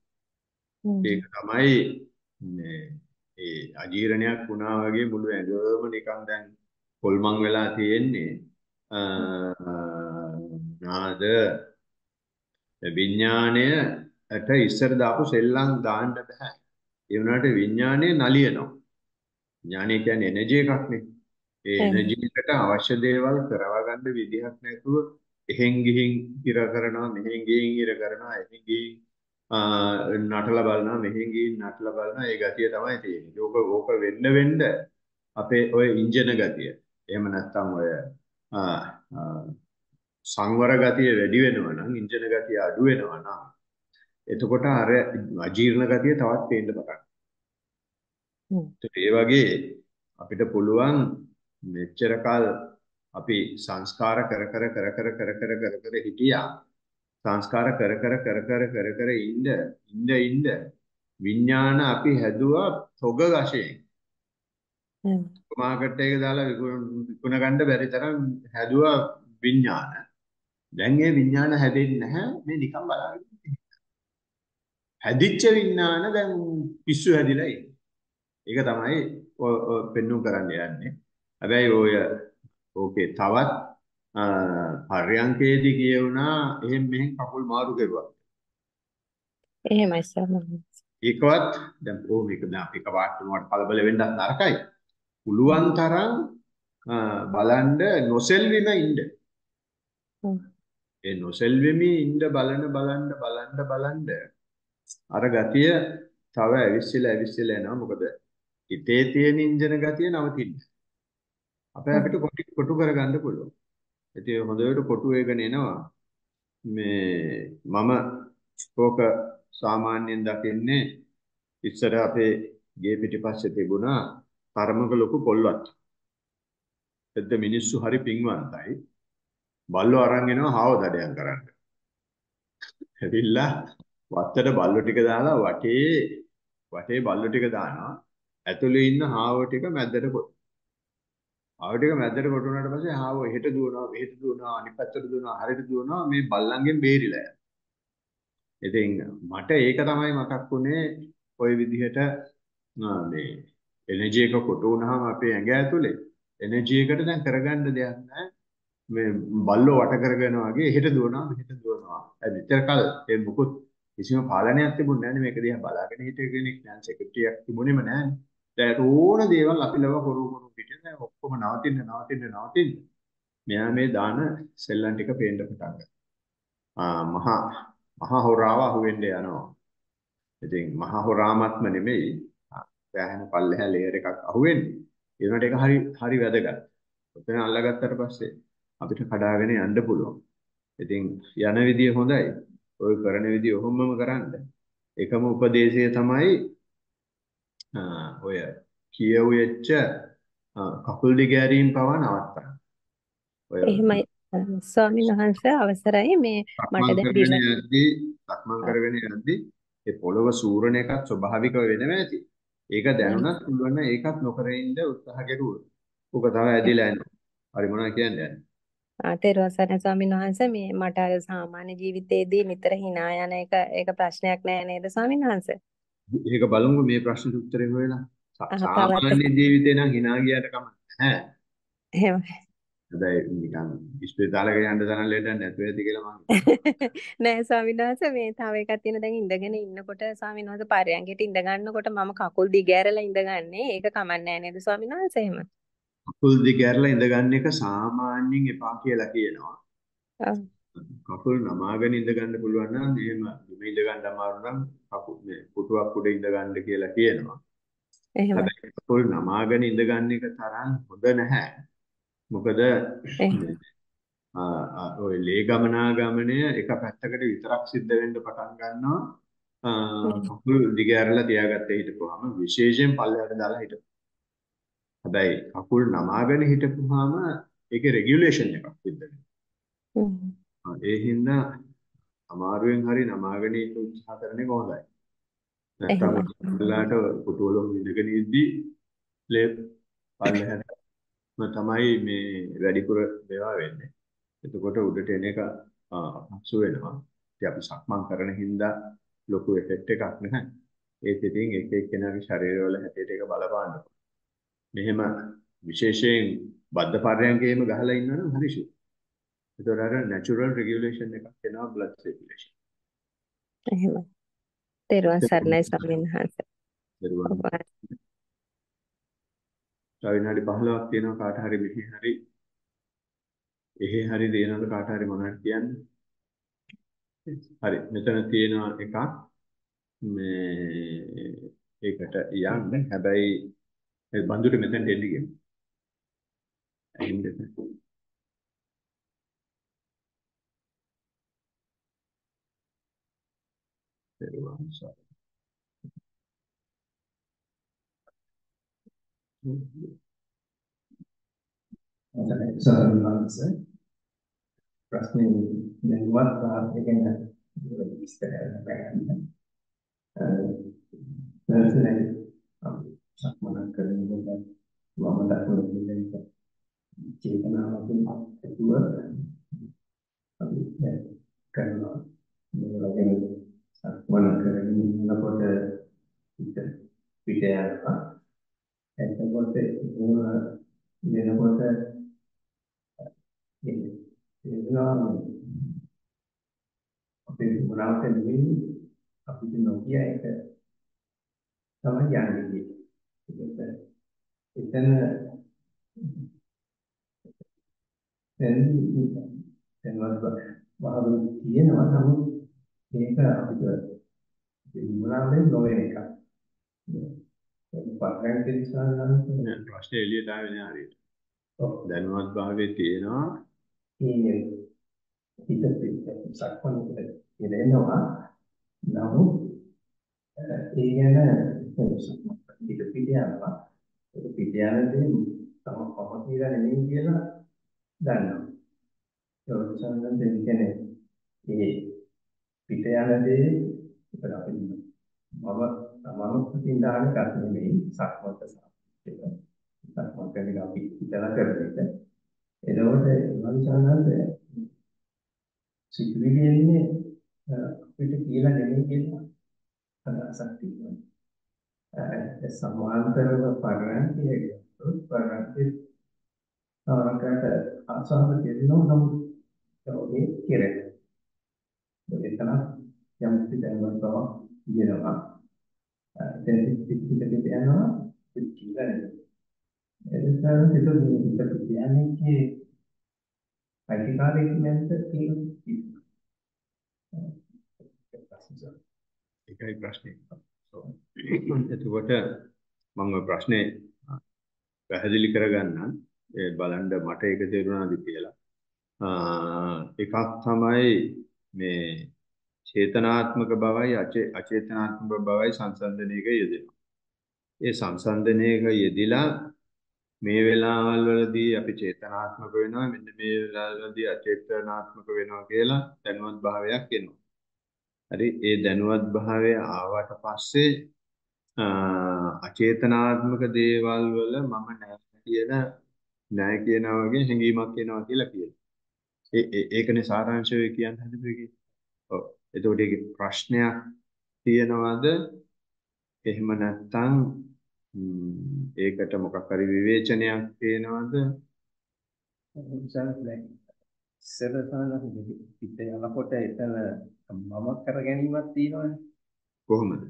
ඒක තමයි මේ ඒ අජීර්ණයක් වුණා වගේ මුළු ඇඟම නිකන් දැන් පොල්මන් වෙලා තියෙන්නේ. නාද විඥාණයට ඉස්සර දාපු සෙල්ලම් දාන්න බෑ. ඒ වුණාට විඥාණය නලියනවා. විඥාණය කියන්නේ එනර්ජි එකක් නේ. ඒ එනර්ජි එකට අවශ්‍ය දේවල් කරවා ගන්න විදිහක් නැතුව එහෙන් ගිහින් ඉර කරනවා මෙහෙන් ගිහින් ඉර කරනවා එහෙන් ගිහින් නටලා බලනවා මෙහෙන් ගිහින් නටලා බලනවා ඒ ගතිය තමයි තියෙන්නේ. ඕක ඕක වෙන්න වෙන්න අපේ ඔය ඉන්ජන ගතිය. එහෙම නැත්නම් ඔය සංවර ගතිය වැඩි වෙනවා නම් ඉන්ජන ගතිය අඩු වෙනවා නම් එතකොට අර අජීර්ණ ගතිය තවත් පේන්න පටන් ඒ වගේ අපිට පුළුවන් මෙච්චර කල් අපි සංස්කාර කර කර කර කර කර කර කර කර හිටියා සංස්කාර කර කර කර කර කර කර ඉන්න ඉන්න ඉන්න විඥාන අපි හැදුවා තොග වශයෙන් මාකට් එක දාලා විකුණ ගන්න බැරි තරම් හැදුවා විඥාන දැන් ඒ විඥාන හැදෙන්නේ නැහැ මේ නිකන් බලාගෙන හැදිච්ච විඥාන දැන් පිස්සු හැදිලා ඉන්නේ. ඒක තමයි පෙන්වු කරන්න යන්නේ. හැබැයි ඔය ඕකේ තවත් පර්යංකේදී කියුණා එහෙන් මෙහෙන් කකුල් මාරු කරුවා. එහෙමයි සර්. ඒකවත් දැන් ඕ මේක දැන් අපි කවාට උනට කලබල වෙන්නත් නරකයි. පුළුවන් තරම් බලන්න නොසෙල්විම ඉන්න. ඒ නොසෙල්වෙමි ඉන්න බලන බලන්න බලන්න බලන්න අර ගතිය තව ඇවිස්සලා ඇවිස්සලා යනවා මොකද හිතේ තියෙන ඉන්ජන ගතිය නවතින්න. අපේ අපිට කොටි කොටු කරගන්න පුළුවන්. ඉතින් හොඳට කොටු වේගන එනවා. මේ මම ඕක සාමාන්‍යයෙන් දකින්නේ ඉස්සර අපේ ගේ පිටිපස්සේ තිබුණා තරමක ලොකු පොල්වත්. එද්ද මිනිස්සු හරි පිංවන්තයි. බල්ලෝ අරන් එනවා හාව දඩයන් කරන්න. ඇවිල්ලා වත්තට බල්ලෝ ටික දාලා වටේ වටේ බල්ලෝ ටික දානවා. ඇතුලේ ඉන්න හාව ටික මැද්දට කොට. හාව ටික මැද්දට කොට උනාට පස්සේ හාව එහෙට දුවනවා, මෙහෙට දුවනවා, අනිත් පැත්තට දුවනවා, හරියට දුවනවා මේ බල්ලන්ගෙන් බේරිලා යනවා. ඉතින් මට ඒක තමයි මතක් වුනේ ওই විදිහට මේ එනර්ජි එක කොට වුණාම අපේ ඇඟ ඇතුලේ එනර්ජි එකට දැන් කරගන්න දෙයක් නැහැ. මේ බල්ලෝ වට කරගෙන වගේ එහෙට දුවනවා මෙහෙට දුවනවා ඒ මෙච්චර කල් ඒ මුකුත් කිසිම පාලනයක් තිබුණේ නැහැ මේක දිහා බලාගෙන හිටිය කෙනෙක් නෑ සෙක්‍රටරියක් තිබුණේම නෑනේ. දැන් ඕන දේවල් අපි ලව කරු කරු පිටින් දැන් ඔක්කොම නවතින්න නවතින්න නවතින්න. මෙයා මේ දාන සෙල්ලම් ටික පේන්න පටන් ගත්තා. ආ මහා මහා හොරාව අහුවෙන්න යනවා. ඉතින් මහා හොරාමත්ම නෙමෙයි. සෑහෙන පල්ලෙහා ලේයර් එකක් අහුවෙන්නේ. ඒ වුණාට ඒක හරි හරි වැදගත්. ඔතන අල්ලගත්තට පස්සේ අපිට කඩාගෙන යන්න පුළුවන්. ඉතින් යන විදිය හොඳයි. ඔය කරන විදිය ඔහොමම කරන්න. එකම උපදේශය තමයි ඔය කියවෙච්ච කකුල් දිගෑරීම් පවා නවත්තන්න. ඔය එහෙමයි ස්වාමීන් වහන්සේ අවසරයි මේ මට දැන් යද්දී සක්මන් කරගෙන යද්දී ඒ පොළව සූරණ එකත් ස්වභාවිකව වෙනව ඇති. ඒක දැනුණත් පුළුවන් ඒකත් නොකර ඉන්න උත්සාහ කෙරුවොත්. ඔක තමයි ඇදිලා යන්නේ. හරි මොනවද කියන්නේ? තෙරුවන් සරණයි ස්වාමීන් වහන්සේ මේ මට අර සාමාන්‍ය ජීවිතයේදී නිතර hina යන එක ඒක ප්‍රශ්නයක් නෑ නේද ස්වාමීන් වහන්සේ? ඒක බලමු මේ ප්‍රශ්නෙට උත්තරේ හොයලා. සාමාන්‍ය ජීවිතේ නම් hina ගියට කමක් නැහැ. එහෙම හැබැයි නිකන් ඉස්පිරිතාලෙක යන්න තරම් ලෙඩක් නැතුව ඇති කියලා මම නෑ ස්වාමීන් වහන්සේ මේ තව එකක් තියෙන දැන් ඉඳගෙන ඉන්නකොට ස්වාමීන් වහන්සේ පරයන්ගෙට ඉඳ ගන්නකොට මම කකුල් දිගෑරලා ඉඳගන්නේ ඒක කමක් නෑ නේද ස්වාමීන් වහන්සේ එහෙම? කකුල් දිග ඇරලා ඉඳ ගන්න එක සාමාන්‍යයෙන් එපා කියලා කියනවා. කකුල් නමාගෙන ඉඳ ගන්න පුළුවන් නම් එහෙම බිම ඉඳ ගන්න අමාරු නම් කකුල් මේ පුටුවක් උඩ ඉඳ ගන්න කියලා කියනවා. එහෙම. හැබැයි කකුල් නමාගෙන ඉඳ ගන්න එක තරම් හොඳ නැහැ. මොකද ඔය ලේ ගමනාගමනය එක පැත්තකට විතරක් සිද්ධ වෙන්න පටන් ගන්නවා. කකුල් දිග ඇරලා තියාගත්තේ හිටපුවාම විශේෂයෙන් පල්ලෙහාට දාලා හිටපුවා. හැබැයි කකුල් නමාගෙන හිටපුවාම ඒකේ රෙගියුලේෂන් එකක් සිද්ධ වෙනවා. ඒ හින්දා අමාරුවෙන් හරි නමාගෙන ඉන්න උත්සාහ කරන එක හොඳයි. එහෙම. ඔයාලට පුටුවල ඉඳගෙන ඉද්දි ලේ පල්ලෙහාට තමයි මේ වැඩිපුර දේවා වෙන්නේ. එතකොට උඩට එන එක අපහසු වෙනවා. ඉතින් අපි සක්මන් කරන හින්දා ලොකු එෆෙක්ට් එකක් නැහැ. ඒත් ඉතින් එක එක්කෙනාගේ ශරීරවල හැටියට ඒක බලපාන්න. මෙහෙම විශේෂයෙන් බද්ධ පර්යංකේම ගහලා ඉන්නවනම් හරි ෂුවර්. ඒතකොට අර නැචරල් රෙගියුලේෂන් එකක් එනවා බ්ලඩ් සර්කියුලේෂන්. එහෙම. තෙරුවන් සරණයි ස්වාමීන් වහන්සේ. වහන්සේ තව විනාඩි 15ක් තියෙනවා කාට හරි මෙහි හරි එහෙ හරි දෙනවද කාට හරි මොනවද කියන්නේ? හරි මෙතන තියෙනවා එකක් මේ ඒකට යන්න හැබැයි ඒ බඳුට මෙතන එන්න ගියමු. ඇහින්ද? දරුවන් සරලවන්ස ප්‍රශ්නේ දැන්වත් වාර්තා ගැන විස්තර කරන්න නැත්නම් අපි සක්මන කරනකොට වම දකුණ දෙක චේතනාවකින් ඇතුව අපි දැන් කරනවා මේ වගේ සක්මන කරගෙන ඉන්නකොට පිට පිට යනවා එතකොට ඒක වෙනකොට එනවා අපේ මොනවාට නෙවෙයි අපිට නොකිය එක තමයි යන්නේ. එතන දැන් දැන්වත් බාහිර තියෙනවා නමුත් මේක අපිට මොනවාද නොවන එකක්. පරණ නිසා නම් ප්‍රශ්නේ එළියට ආවේ නෑ හරියට. ඔව්. දැනුවත් භාවයේ තියෙනවා මේ හිත සක්මන් ඉරෙනවා නමුත් ඒ ගැන හිත පිට යනවා ඒක පිට යනදී තම කොහොම කියලා නෙමෙයි කියලා දන්නවා. ඒක සංගම් දෙන්නේ ඒ පිට යනදී ඒක අපි මම මම පිටින් දාන එකක් නෙමෙයි සක්මන්ට සාපේක්ෂව සක්මන් කරන එක අපි හිතලා කරන එක. එතකොට මනුෂ්‍යයන්ට සිතුවිලි එන්නේ අපිට කියලා නෙමෙයි කියලා අදහසක් තියෙනවා. ඒ සමාන්තරව පරණතිය ගත්තොත් පරණතිය ආකාරයට ආසන්න දෙන්නෝ නම් ඒ කෙරේ. යම් කිසි දැනුවත් බවක් දෙනවා. දැන් පිටිපිට යනවා පිටිපිට යනවා. එතන සිත පිට කියන්නේ අයිතිකාරයෙක් නැද්ද තියෙනවා. ඒකයි ප්‍රශ්නේ. එතකොට මම ওই ප්‍රශ්නේ පැහැදිලි කරගන්නම්. ඒ බලන්න මට ඒක තේරුණාද කියලා. එකක් තමයි මේ චේතනාත්මක බවයි අචේතනාත්මක බවයි සංසන්දනයක යෙදෙනවා. ඒ සංසන්දනයක යෙදිලා මේ වෙලාවල් වලදී අපි චේතනාත්මක වෙනවා මෙන්න මේ වෙලාවල්වලදී අචේතනාත්මක වෙනවා කියලා දැනුවත් භාවයක් එනවා. හරි ඒ දැනුවත් භාවය ආවට පස්සේ අචේතනාත්මක දේවල් වල මම නැහැ කියන නැහැ කියනා වගේ හැඟීමක් එනවා කියලා කියනවා. ඒ ඒකනේ සාරාංශය කියන්න හදපු ඔව්. එතකොට ඒකේ ප්‍රශ්නයක් තියනවාද? එහෙම නැත්නම් ඒකට මොකක් හරි විවේචනයක් තියෙනවද? සරසන පිට යනකොට එතන මම කර ගැනීමක් තියෙනවනේ. කොහොමද?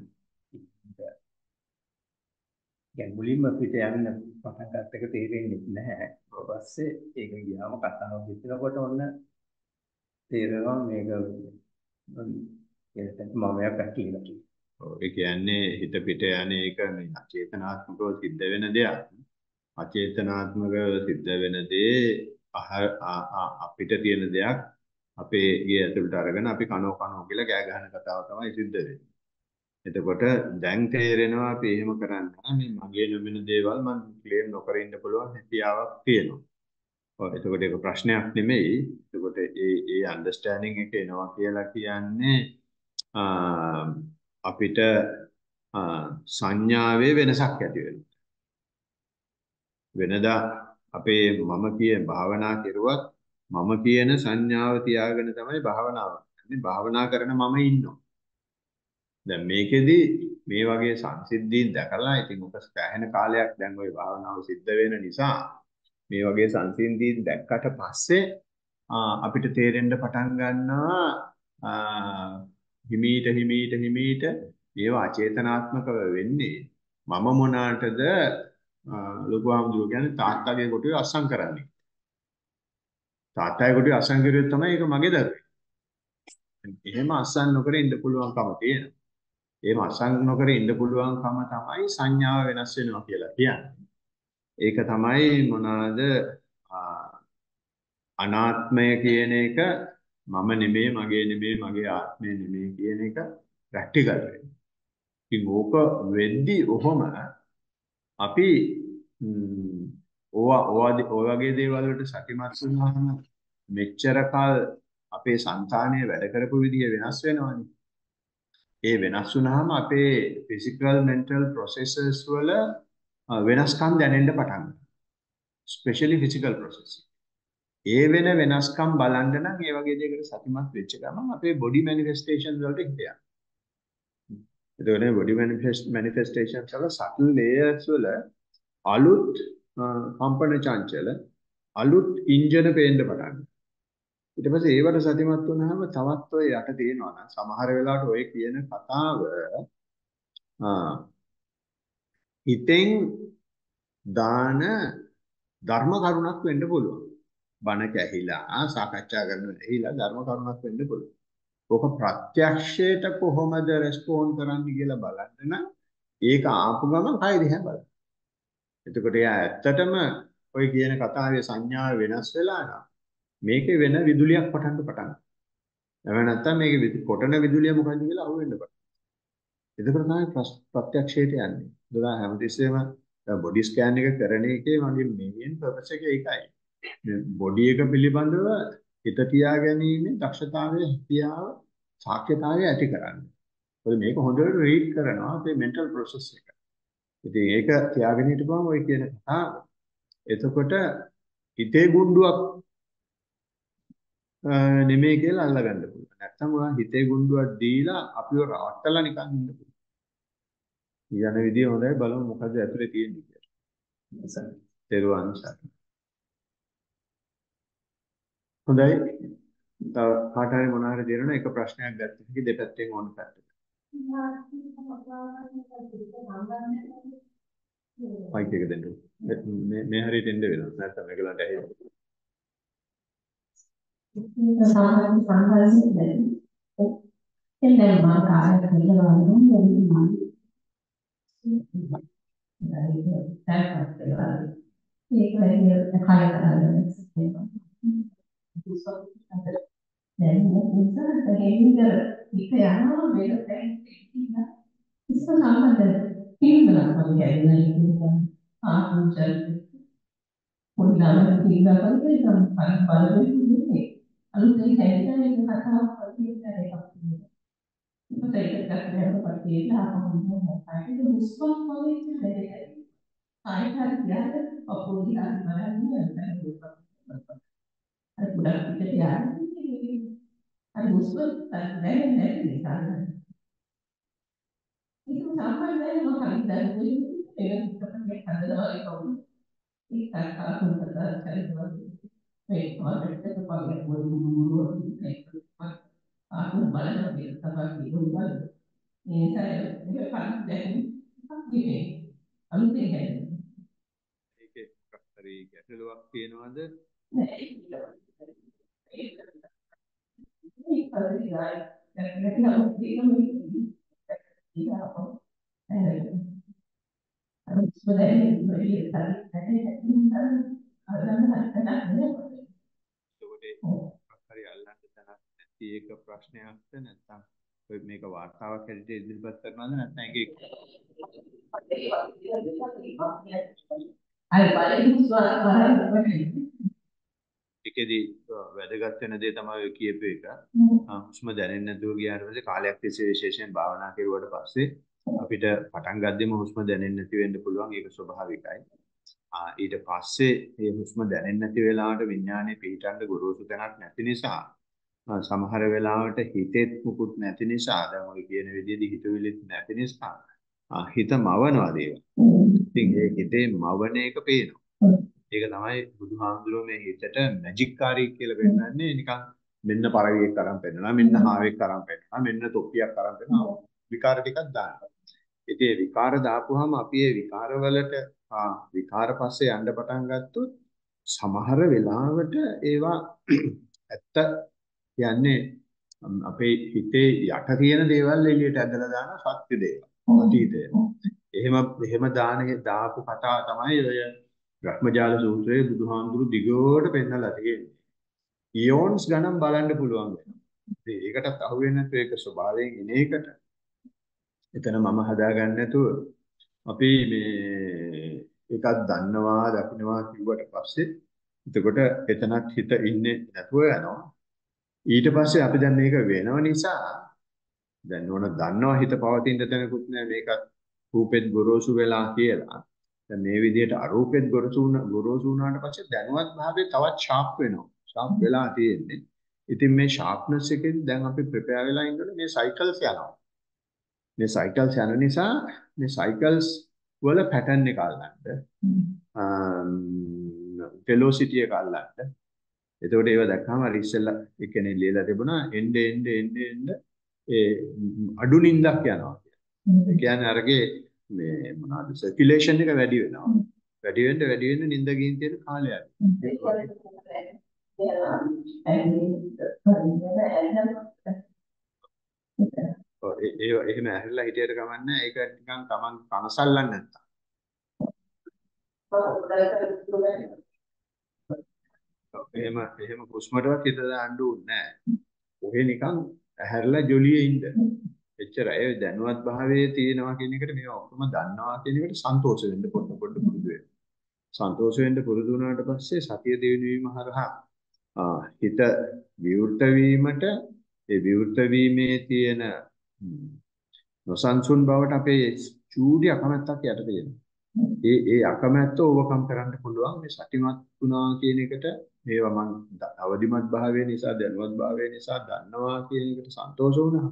يعني මුලින්ම පිට යන්න පටන් ගන්න එක තේරෙන්නේ නැහැ. ඊට පස්සේ ඒක ගියාම කතාව විතරකොට ඔන්න තේරෙනවා මේක ඒක මම යක් කියලා කියනවා. ඒ කියන්නේ හිත පිට යන එක මේ අචේතනාත්මකව සිද්ධ වෙන දෙයක්. අචේතනාත්මකව සිද්ධ වෙන දේ අපිට තියෙන දෙයක් අපේ ගේ ඇතුළට අරගෙන අපි කනෝ කනෝ කියලා ගෑ ගහන කතාව තමයි සිද්ධ වෙන්නේ. එතකොට දැන් තේරෙනවා අපි එහෙම කරන්න මේ මගේ නොවෙන දේවල් මම ක්ලේම් නොකර ඉන්න පුළුවන් හැකියාවක් තියෙනවා. ඔව් එතකොට ඒක ප්‍රශ්නයක් නෙමෙයි. එතකොට ඒ ඒ අන්ඩර්ස්ටෑන්ඩින් එක එනවා කියලා කියන්නේ අපිට සංඥාවේ වෙනසක් ඇති වෙනවා. වෙනදා අපේ මම කියන භාවනා කෙරුවත් මම කියන සංඥාව තියාගෙන තමයි භාවනාව කරන්නේ. භාවනා කරන මම ඉන්නවා. දැන් මේකෙදි මේ වගේ සංසිද්ධීන් දැකලා ඉතින් ඔක සෑහෙන කාලයක් දැන් ওই භාවනාව සිද්ධ වෙන නිසා මේ වගේ සංසිද්ධීන් දැක්කට පස්සේ අපිට තේරෙන්න පටන් ගන්නවා හිමීට හිමීට හිමීට ඒවා අචේතනාත්මකව වෙන්නේ මම මොනාටද ලොකු ආමුදුර කියන්නේ තාත්තාගේ කොටුවේ අස්සම් කරන්නේ. තාත්තාගේ කොටුවේ අස්සම් කරුවොත් තමයි ඒක මගේ දරුවේ. එහෙම අස්සම් නොකර ඉන්න පුළුවන්කම තියෙනවා. එහෙම අස්සම් නොකර ඉන්න පුළුවන්කම තමයි සංඥාව වෙනස් වෙනවා කියලා කියන්නේ ඒක තමයි මොනවාද අනාත්මය කියන එක මම නෙමෙයි මගේ නෙමෙයි මගේ ආත්මය නෙමෙයි කියන එක ප්‍රැක්ටිකල් වෙනවා. ඉතින් ඕක වෙද්දි ඔහොම අපි ඕවා ඔය වගේ දේවල් වලට සතිමත් වුණාම මෙච්චර කල් අපේ సంతානය වැඩ කරපු විදිය වෙනස් වෙනවනේ. ඒ වෙනස් වුණාම අපේ physical mental processes වල වෙනස්කම් දැනෙන්න පටන් ගන්නවා. especially physical processes. ඒ වෙන වෙනස්කම් බලන්න නම් ඒ වගේ දෙයකට සතිමත් වෙච්ච ගමන් අපේ body manifestation වලට හිත යනවා. එතකොට body manifest manifestation වල subtle layers වල අලුත් කම්පන චංචල අලුත් ඉන්ජන පේන්න පටන් ඊට පස්සේ ඒවට සතිමත් වුණාම තවත් ඔය යට තියෙනවා නම් සමහර වෙලාවට ඔය කියන කතාව හිතෙන් දාන ධර්ම කරුණක් වෙන්න පුළුවන්. බණ කැහිලා සාකච්ඡා කරන ඇහිලා ධර්ම කරුණක් වෙන්න පුළුවන්. ඕක ප්‍රත්‍යක්ෂයට කොහොමද රෙස්පොන්ඩ් කරන්නේ කියලා බලන්න නම් ඒක ආපු ගමන් කය දිහා බලන්න. එතකොට එයා ඇත්තටම ඔය කියන කතාවේ සංඥාව වෙනස් වෙලා නම් මේකේ වෙන විදුලියක් පටන්න පටන් ගන්නවා. එහෙම නැත්නම් මේකේ කොටන විදුලිය මොකක්ද කියලා අහුවෙන්න පටන් එතකොට තමයි ප්‍රත්‍යක්ෂයට යන්නේ. දලා හැමතිස්සෙම බොඩි ස්කෑන් එක කරන එකේ මගේ මේන් පර්පස් එක ඒකයි. මේ බොඩි එක පිළිබඳව හිත තියාගැනීමේ දක්ෂතාවය හිතියාව සාක්ෂ්‍යතාවය ඇති කරන්න. මොකද මේක හොඳට රීඩ් කරනවා අපේ මෙන්ටල් ප්‍රොසෙස් එක. ඉතින් ඒක තියාගෙන හිටපුවම ඔය කියන කතාව. එතකොට හිතේ ගුණ්ඩුවක් නෙමෙයි කියලා අල්ලගන්න පුළුවන්. නැත්තම් ඔයා හිතේ ගුණ්ඩුවක් දීලා අපිව රවට්ටලා නිකන් ඉන්න පුළුවන්. යන විදිය හොඳයි බලමු මොකද ඇතුලේ තියෙන්නේ කියලා. තෙරුවන් සරණයි. හොඳයි තව කාට හරි මොනවා හරි දෙනවනම් එක ප්‍රශ්නයක් ගත්ත හැකි දෙපැත්තෙන් ඕන පැත්තට. මයික් එක දෙන්න. මේ මේ හරියට එන්න වෙනවා. නැත්නම් මේගොල්ලන්ට ඇහෙන්නේ. සාමාන්‍ය සංඝර්ෂණය එන්නේ මා කාර්ය කරනවා නම් ඒක වැඩි කය කරන්නේ දැන් නිසා දෙහිඳ පිට යනවා මේක දැන් ඉස්ස සම්බන්ධ පිළිවෙලක් වගේ ඇවිල්ලා ආකුචල් පොඩි ළමයි කියලා කරේ නම් බලවෙන්නේ අලුතෙන් හැදෙන එක කතාවක් වගේ එකක් තියෙනවා. ඒක ඒක දැක්කම පස්සේ ආපහු මොකක්ද මුස්පත් වගේ දෙයක්. ආයෙත් හරියට අපෝ දිහා බලන්නේ නැහැ. අර ගොඩක් පිටට යන්නේ. අර මුස්පත් දැනෙන්නේ නැති නිසා. ඒක සාමාන්‍යයෙන් මොකක්ද දැනෙන්නේ? ඒක පිටපතේ හදනවා ඒක උන්. ඒක කාකුන් කරලා කරනවා. මේ මාතෘකාවට පස්සේ පොඩි ඒක ආකුන් බලන මේ තමයි බලන. මේ සැරේ මේ කන් දැන් ඉතින් අලුතෙන් හැදෙන්නේ. ඒකේ මොකක් හරි ගැටලුවක් තියෙනවද? නෑ ඒක මේ පරිදි ආයි දැන් නමුත් අර ඉස්මලේ මේ මොකක් හරි අල්ලන්න තැනක් නැති එක ප්‍රශ්නයක්ද? නැත්නම් ඔය මේක වාර්තාවක් හැටියට ඉදිරිපත් කරනවද? නැත්නම් ඒකේ ඒකෙදි වැදගත් වෙන දේ තමයි ඔය කියපු එක. හුස්ම දැනෙන්නේ නැතුව ගියාට පස්සේ කාලයක් තිස්සේ විශේෂයෙන් භාවනා කරුවාට පස්සේ අපිට පටන් ගද්දිම හුස්ම දැනෙන්නේ නැති වෙන්න පුළුවන්. ඒක ස්වභාවිකයි. ආ ඊට පස්සේ මේ හුස්ම දැනෙන්නේ නැති වෙලාවට විඥානයේ පිහිටන්න ගුරුසු තැනක් නැති නිසා සමහර වෙලාවට හිතෙත් මුකුත් නැති නිසා දැන් ඔය කියන විදිහේ හිතවිලිත් නැති නිසා හිත මවනවා දේවල්. ඉතින් ඒ හිතේ මවන එක පේනවා. ඒක තමයි බුදුහාමුදුරුවෝ මේ හිතට මැජික් කාරී කියලා පෙන්නන්නේ නිකන් මෙන්න පරවියෙක් අරන් පෙන්නනවා මෙන්න හාවෙක් අරන් පෙන්නනවා මෙන්න තොප්පියක් අරන් පෙන්නනවා විකාර ටිකක් දානවා. ඉතින් ඒ විකාර දාපුවාම අපි ඒ විකාර වලට ආ විකාර පස්සේ යන්න පටන් ගත්තොත් සමහර වෙලාවට ඒවා ඇත්ත කියන්නේ අපේ හිතේ යට තියෙන දේවල් එළියට ඇදලා දාන සත්‍ය දේවල්. අතීතය. එහෙම එහෙම දාන දාපු කතා තමයි ඔය බ්‍රහ්මජාල සූත්‍රයේ බුදුහාමුදුරු දිගට පෙන්නලා තියෙන්නේ. ඉයෝන්ස් ගණන් බලන්න පුළුවන් වෙනවා. ඉතින් ඒකටත් අහුවෙන්නේ නැතු ඒක ස්වභාවයෙන් එන එකට. එතන මම හදාගන්න නැතුව අපි මේ එකක් දන්නවා දකින්නවා කිව්වට පස්සේ එතකොට එතනත් හිත ඉන්නේ නැතුව යනවා. ඊට පස්සේ අපි දැන් මේක වෙනව නිසා දැන් ඕන දන්නවා හිත පවතින තැනකුත් නෑ මේක රූපෙත් ගොරෝසු වෙලා කියලා. දැන් මේ විදිහට අරූපෙත් ගොරෝසු ගොරෝසු වුණාට පස්සේ දැනුවත් භාවයේ තවත් ෂාප් වෙනවා. ෂාප් වෙලා තියෙන්නේ. ඉතින් මේ ෂාප්නස් එකෙන් දැන් අපි ප්‍රිපෙයාර් වෙලා ඉන්නකොට මේ සයිකල්ස් යනවා. මේ සයිකල්ස් යන නිසා මේ සයිකල්ස් වල පැටර්න් එක අල්ලන්න. වෙලොසිටි එක අල්ලන්න. එතකොට ඒව දැක්කම අර ඉස්සෙල්ලා එක්කෙනෙක් ලියලා තිබුණා එන්න එන්න එන්න එන්න ඒ අඩු නින්දක් යනවා කියලා. ඒ කියන්නේ අරගේ මේ මොනවාද සර්කියුලේෂන් එක වැඩි වෙනවා. වැඩි වෙන්න වැඩි වෙන්න නින්ද ගින් තියෙන කාලය ඒ එහෙම ඇහැරලා හිටියට කමන්නේ ඒක නිකන් තමන් කනසල්ලන්නේ නැත්තම්. එහෙම එහෙම කුස්මටවත් හිත දාන්න ඕනේ නැහැ. ඔහෙ නිකන් ඇහැරලා ජොලියේ ඉන්න. එච්චරයි. ඒ දැනුවත් භාවයේ තියෙනවා කියන එකට මේ ඔක්කොම දන්නවා කියන එකට සන්තෝෂ වෙන්න පොඩ පොඩ පුරුදු වෙන්න. සන්තෝෂ වෙන්න පුරුදු වුණාට පස්සේ සතිය දිනවීම හරහා හිත විවෘත වීමට ඒ විවෘත වීමේ තියෙන නොසන්සුන් බවට අපේ චූටි අකමැත්තක් යට තියෙනවා. ඒ ඒ අකමැත්ත ඕවර්කම් කරන්න පුළුවන් මේ සතිමත් වුණා කියන එකට මේවා මං අවදිමත් භාවය නිසා දැනුවත් භාවය නිසා දන්නවා කියන එකට සන්තෝෂ වුණා.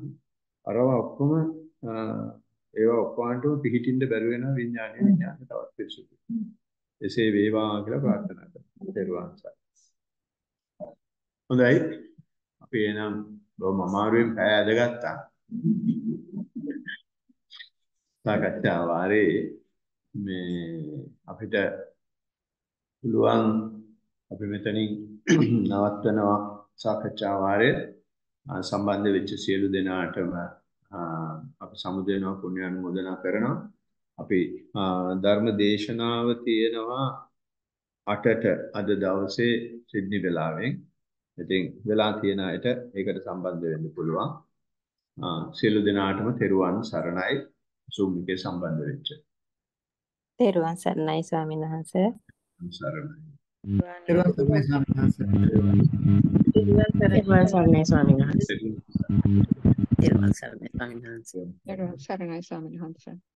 අරවා ඔක්කොම ඒවා ඔක්කොන්ටම පිහිටින්න බැරි වෙන විඥානය විඥානය තවත් පිරිසුදු. එසේ වේවා කියලා ප්‍රාර්ථනා කරනවා. දරුවන් හොඳයි. අපි එනම් බොහොම අමාරුවෙන් පැය ඇදගත්තා. සාකච්ඡා වාරේ මේ අපිට පුළුවන් අපි මෙතනින් නවත්වනවා සාකච්ඡා වාරය සම්බන්ධ වෙච්ච සියලු දෙනාටම අපි සමුදේනවා පුණ්‍ය අනුමෝදනා කරනවා. අපි ධර්ම දේශනාව තියෙනවා 8ට අද දවසේ සිඩ්නි වෙලාවෙන්. ඉතින් වෙලා තියෙන අයට ඒකට සම්බන්ධ වෙන්න පුළුවන්. සියලු දෙනාටම තෙරුවන් සරණයි Zoom එකේ සම්බන්ධ වෙච්ච. තෙරුවන් සරණයි ස්වාමීන් වහන්සේ. සරණයි. තෙරුවන් සරණයි ස්වාමීන් වහන්සේ. තෙරුවන් සරණයි ස්වාමීන් වහන්සේ. තෙරුවන් සරණයි. තෙරුවන් සරණයි ස්වාමීන් වහන්සේ. තෙරුවන් සරණයි ස්වාමීන් වහන්සේ.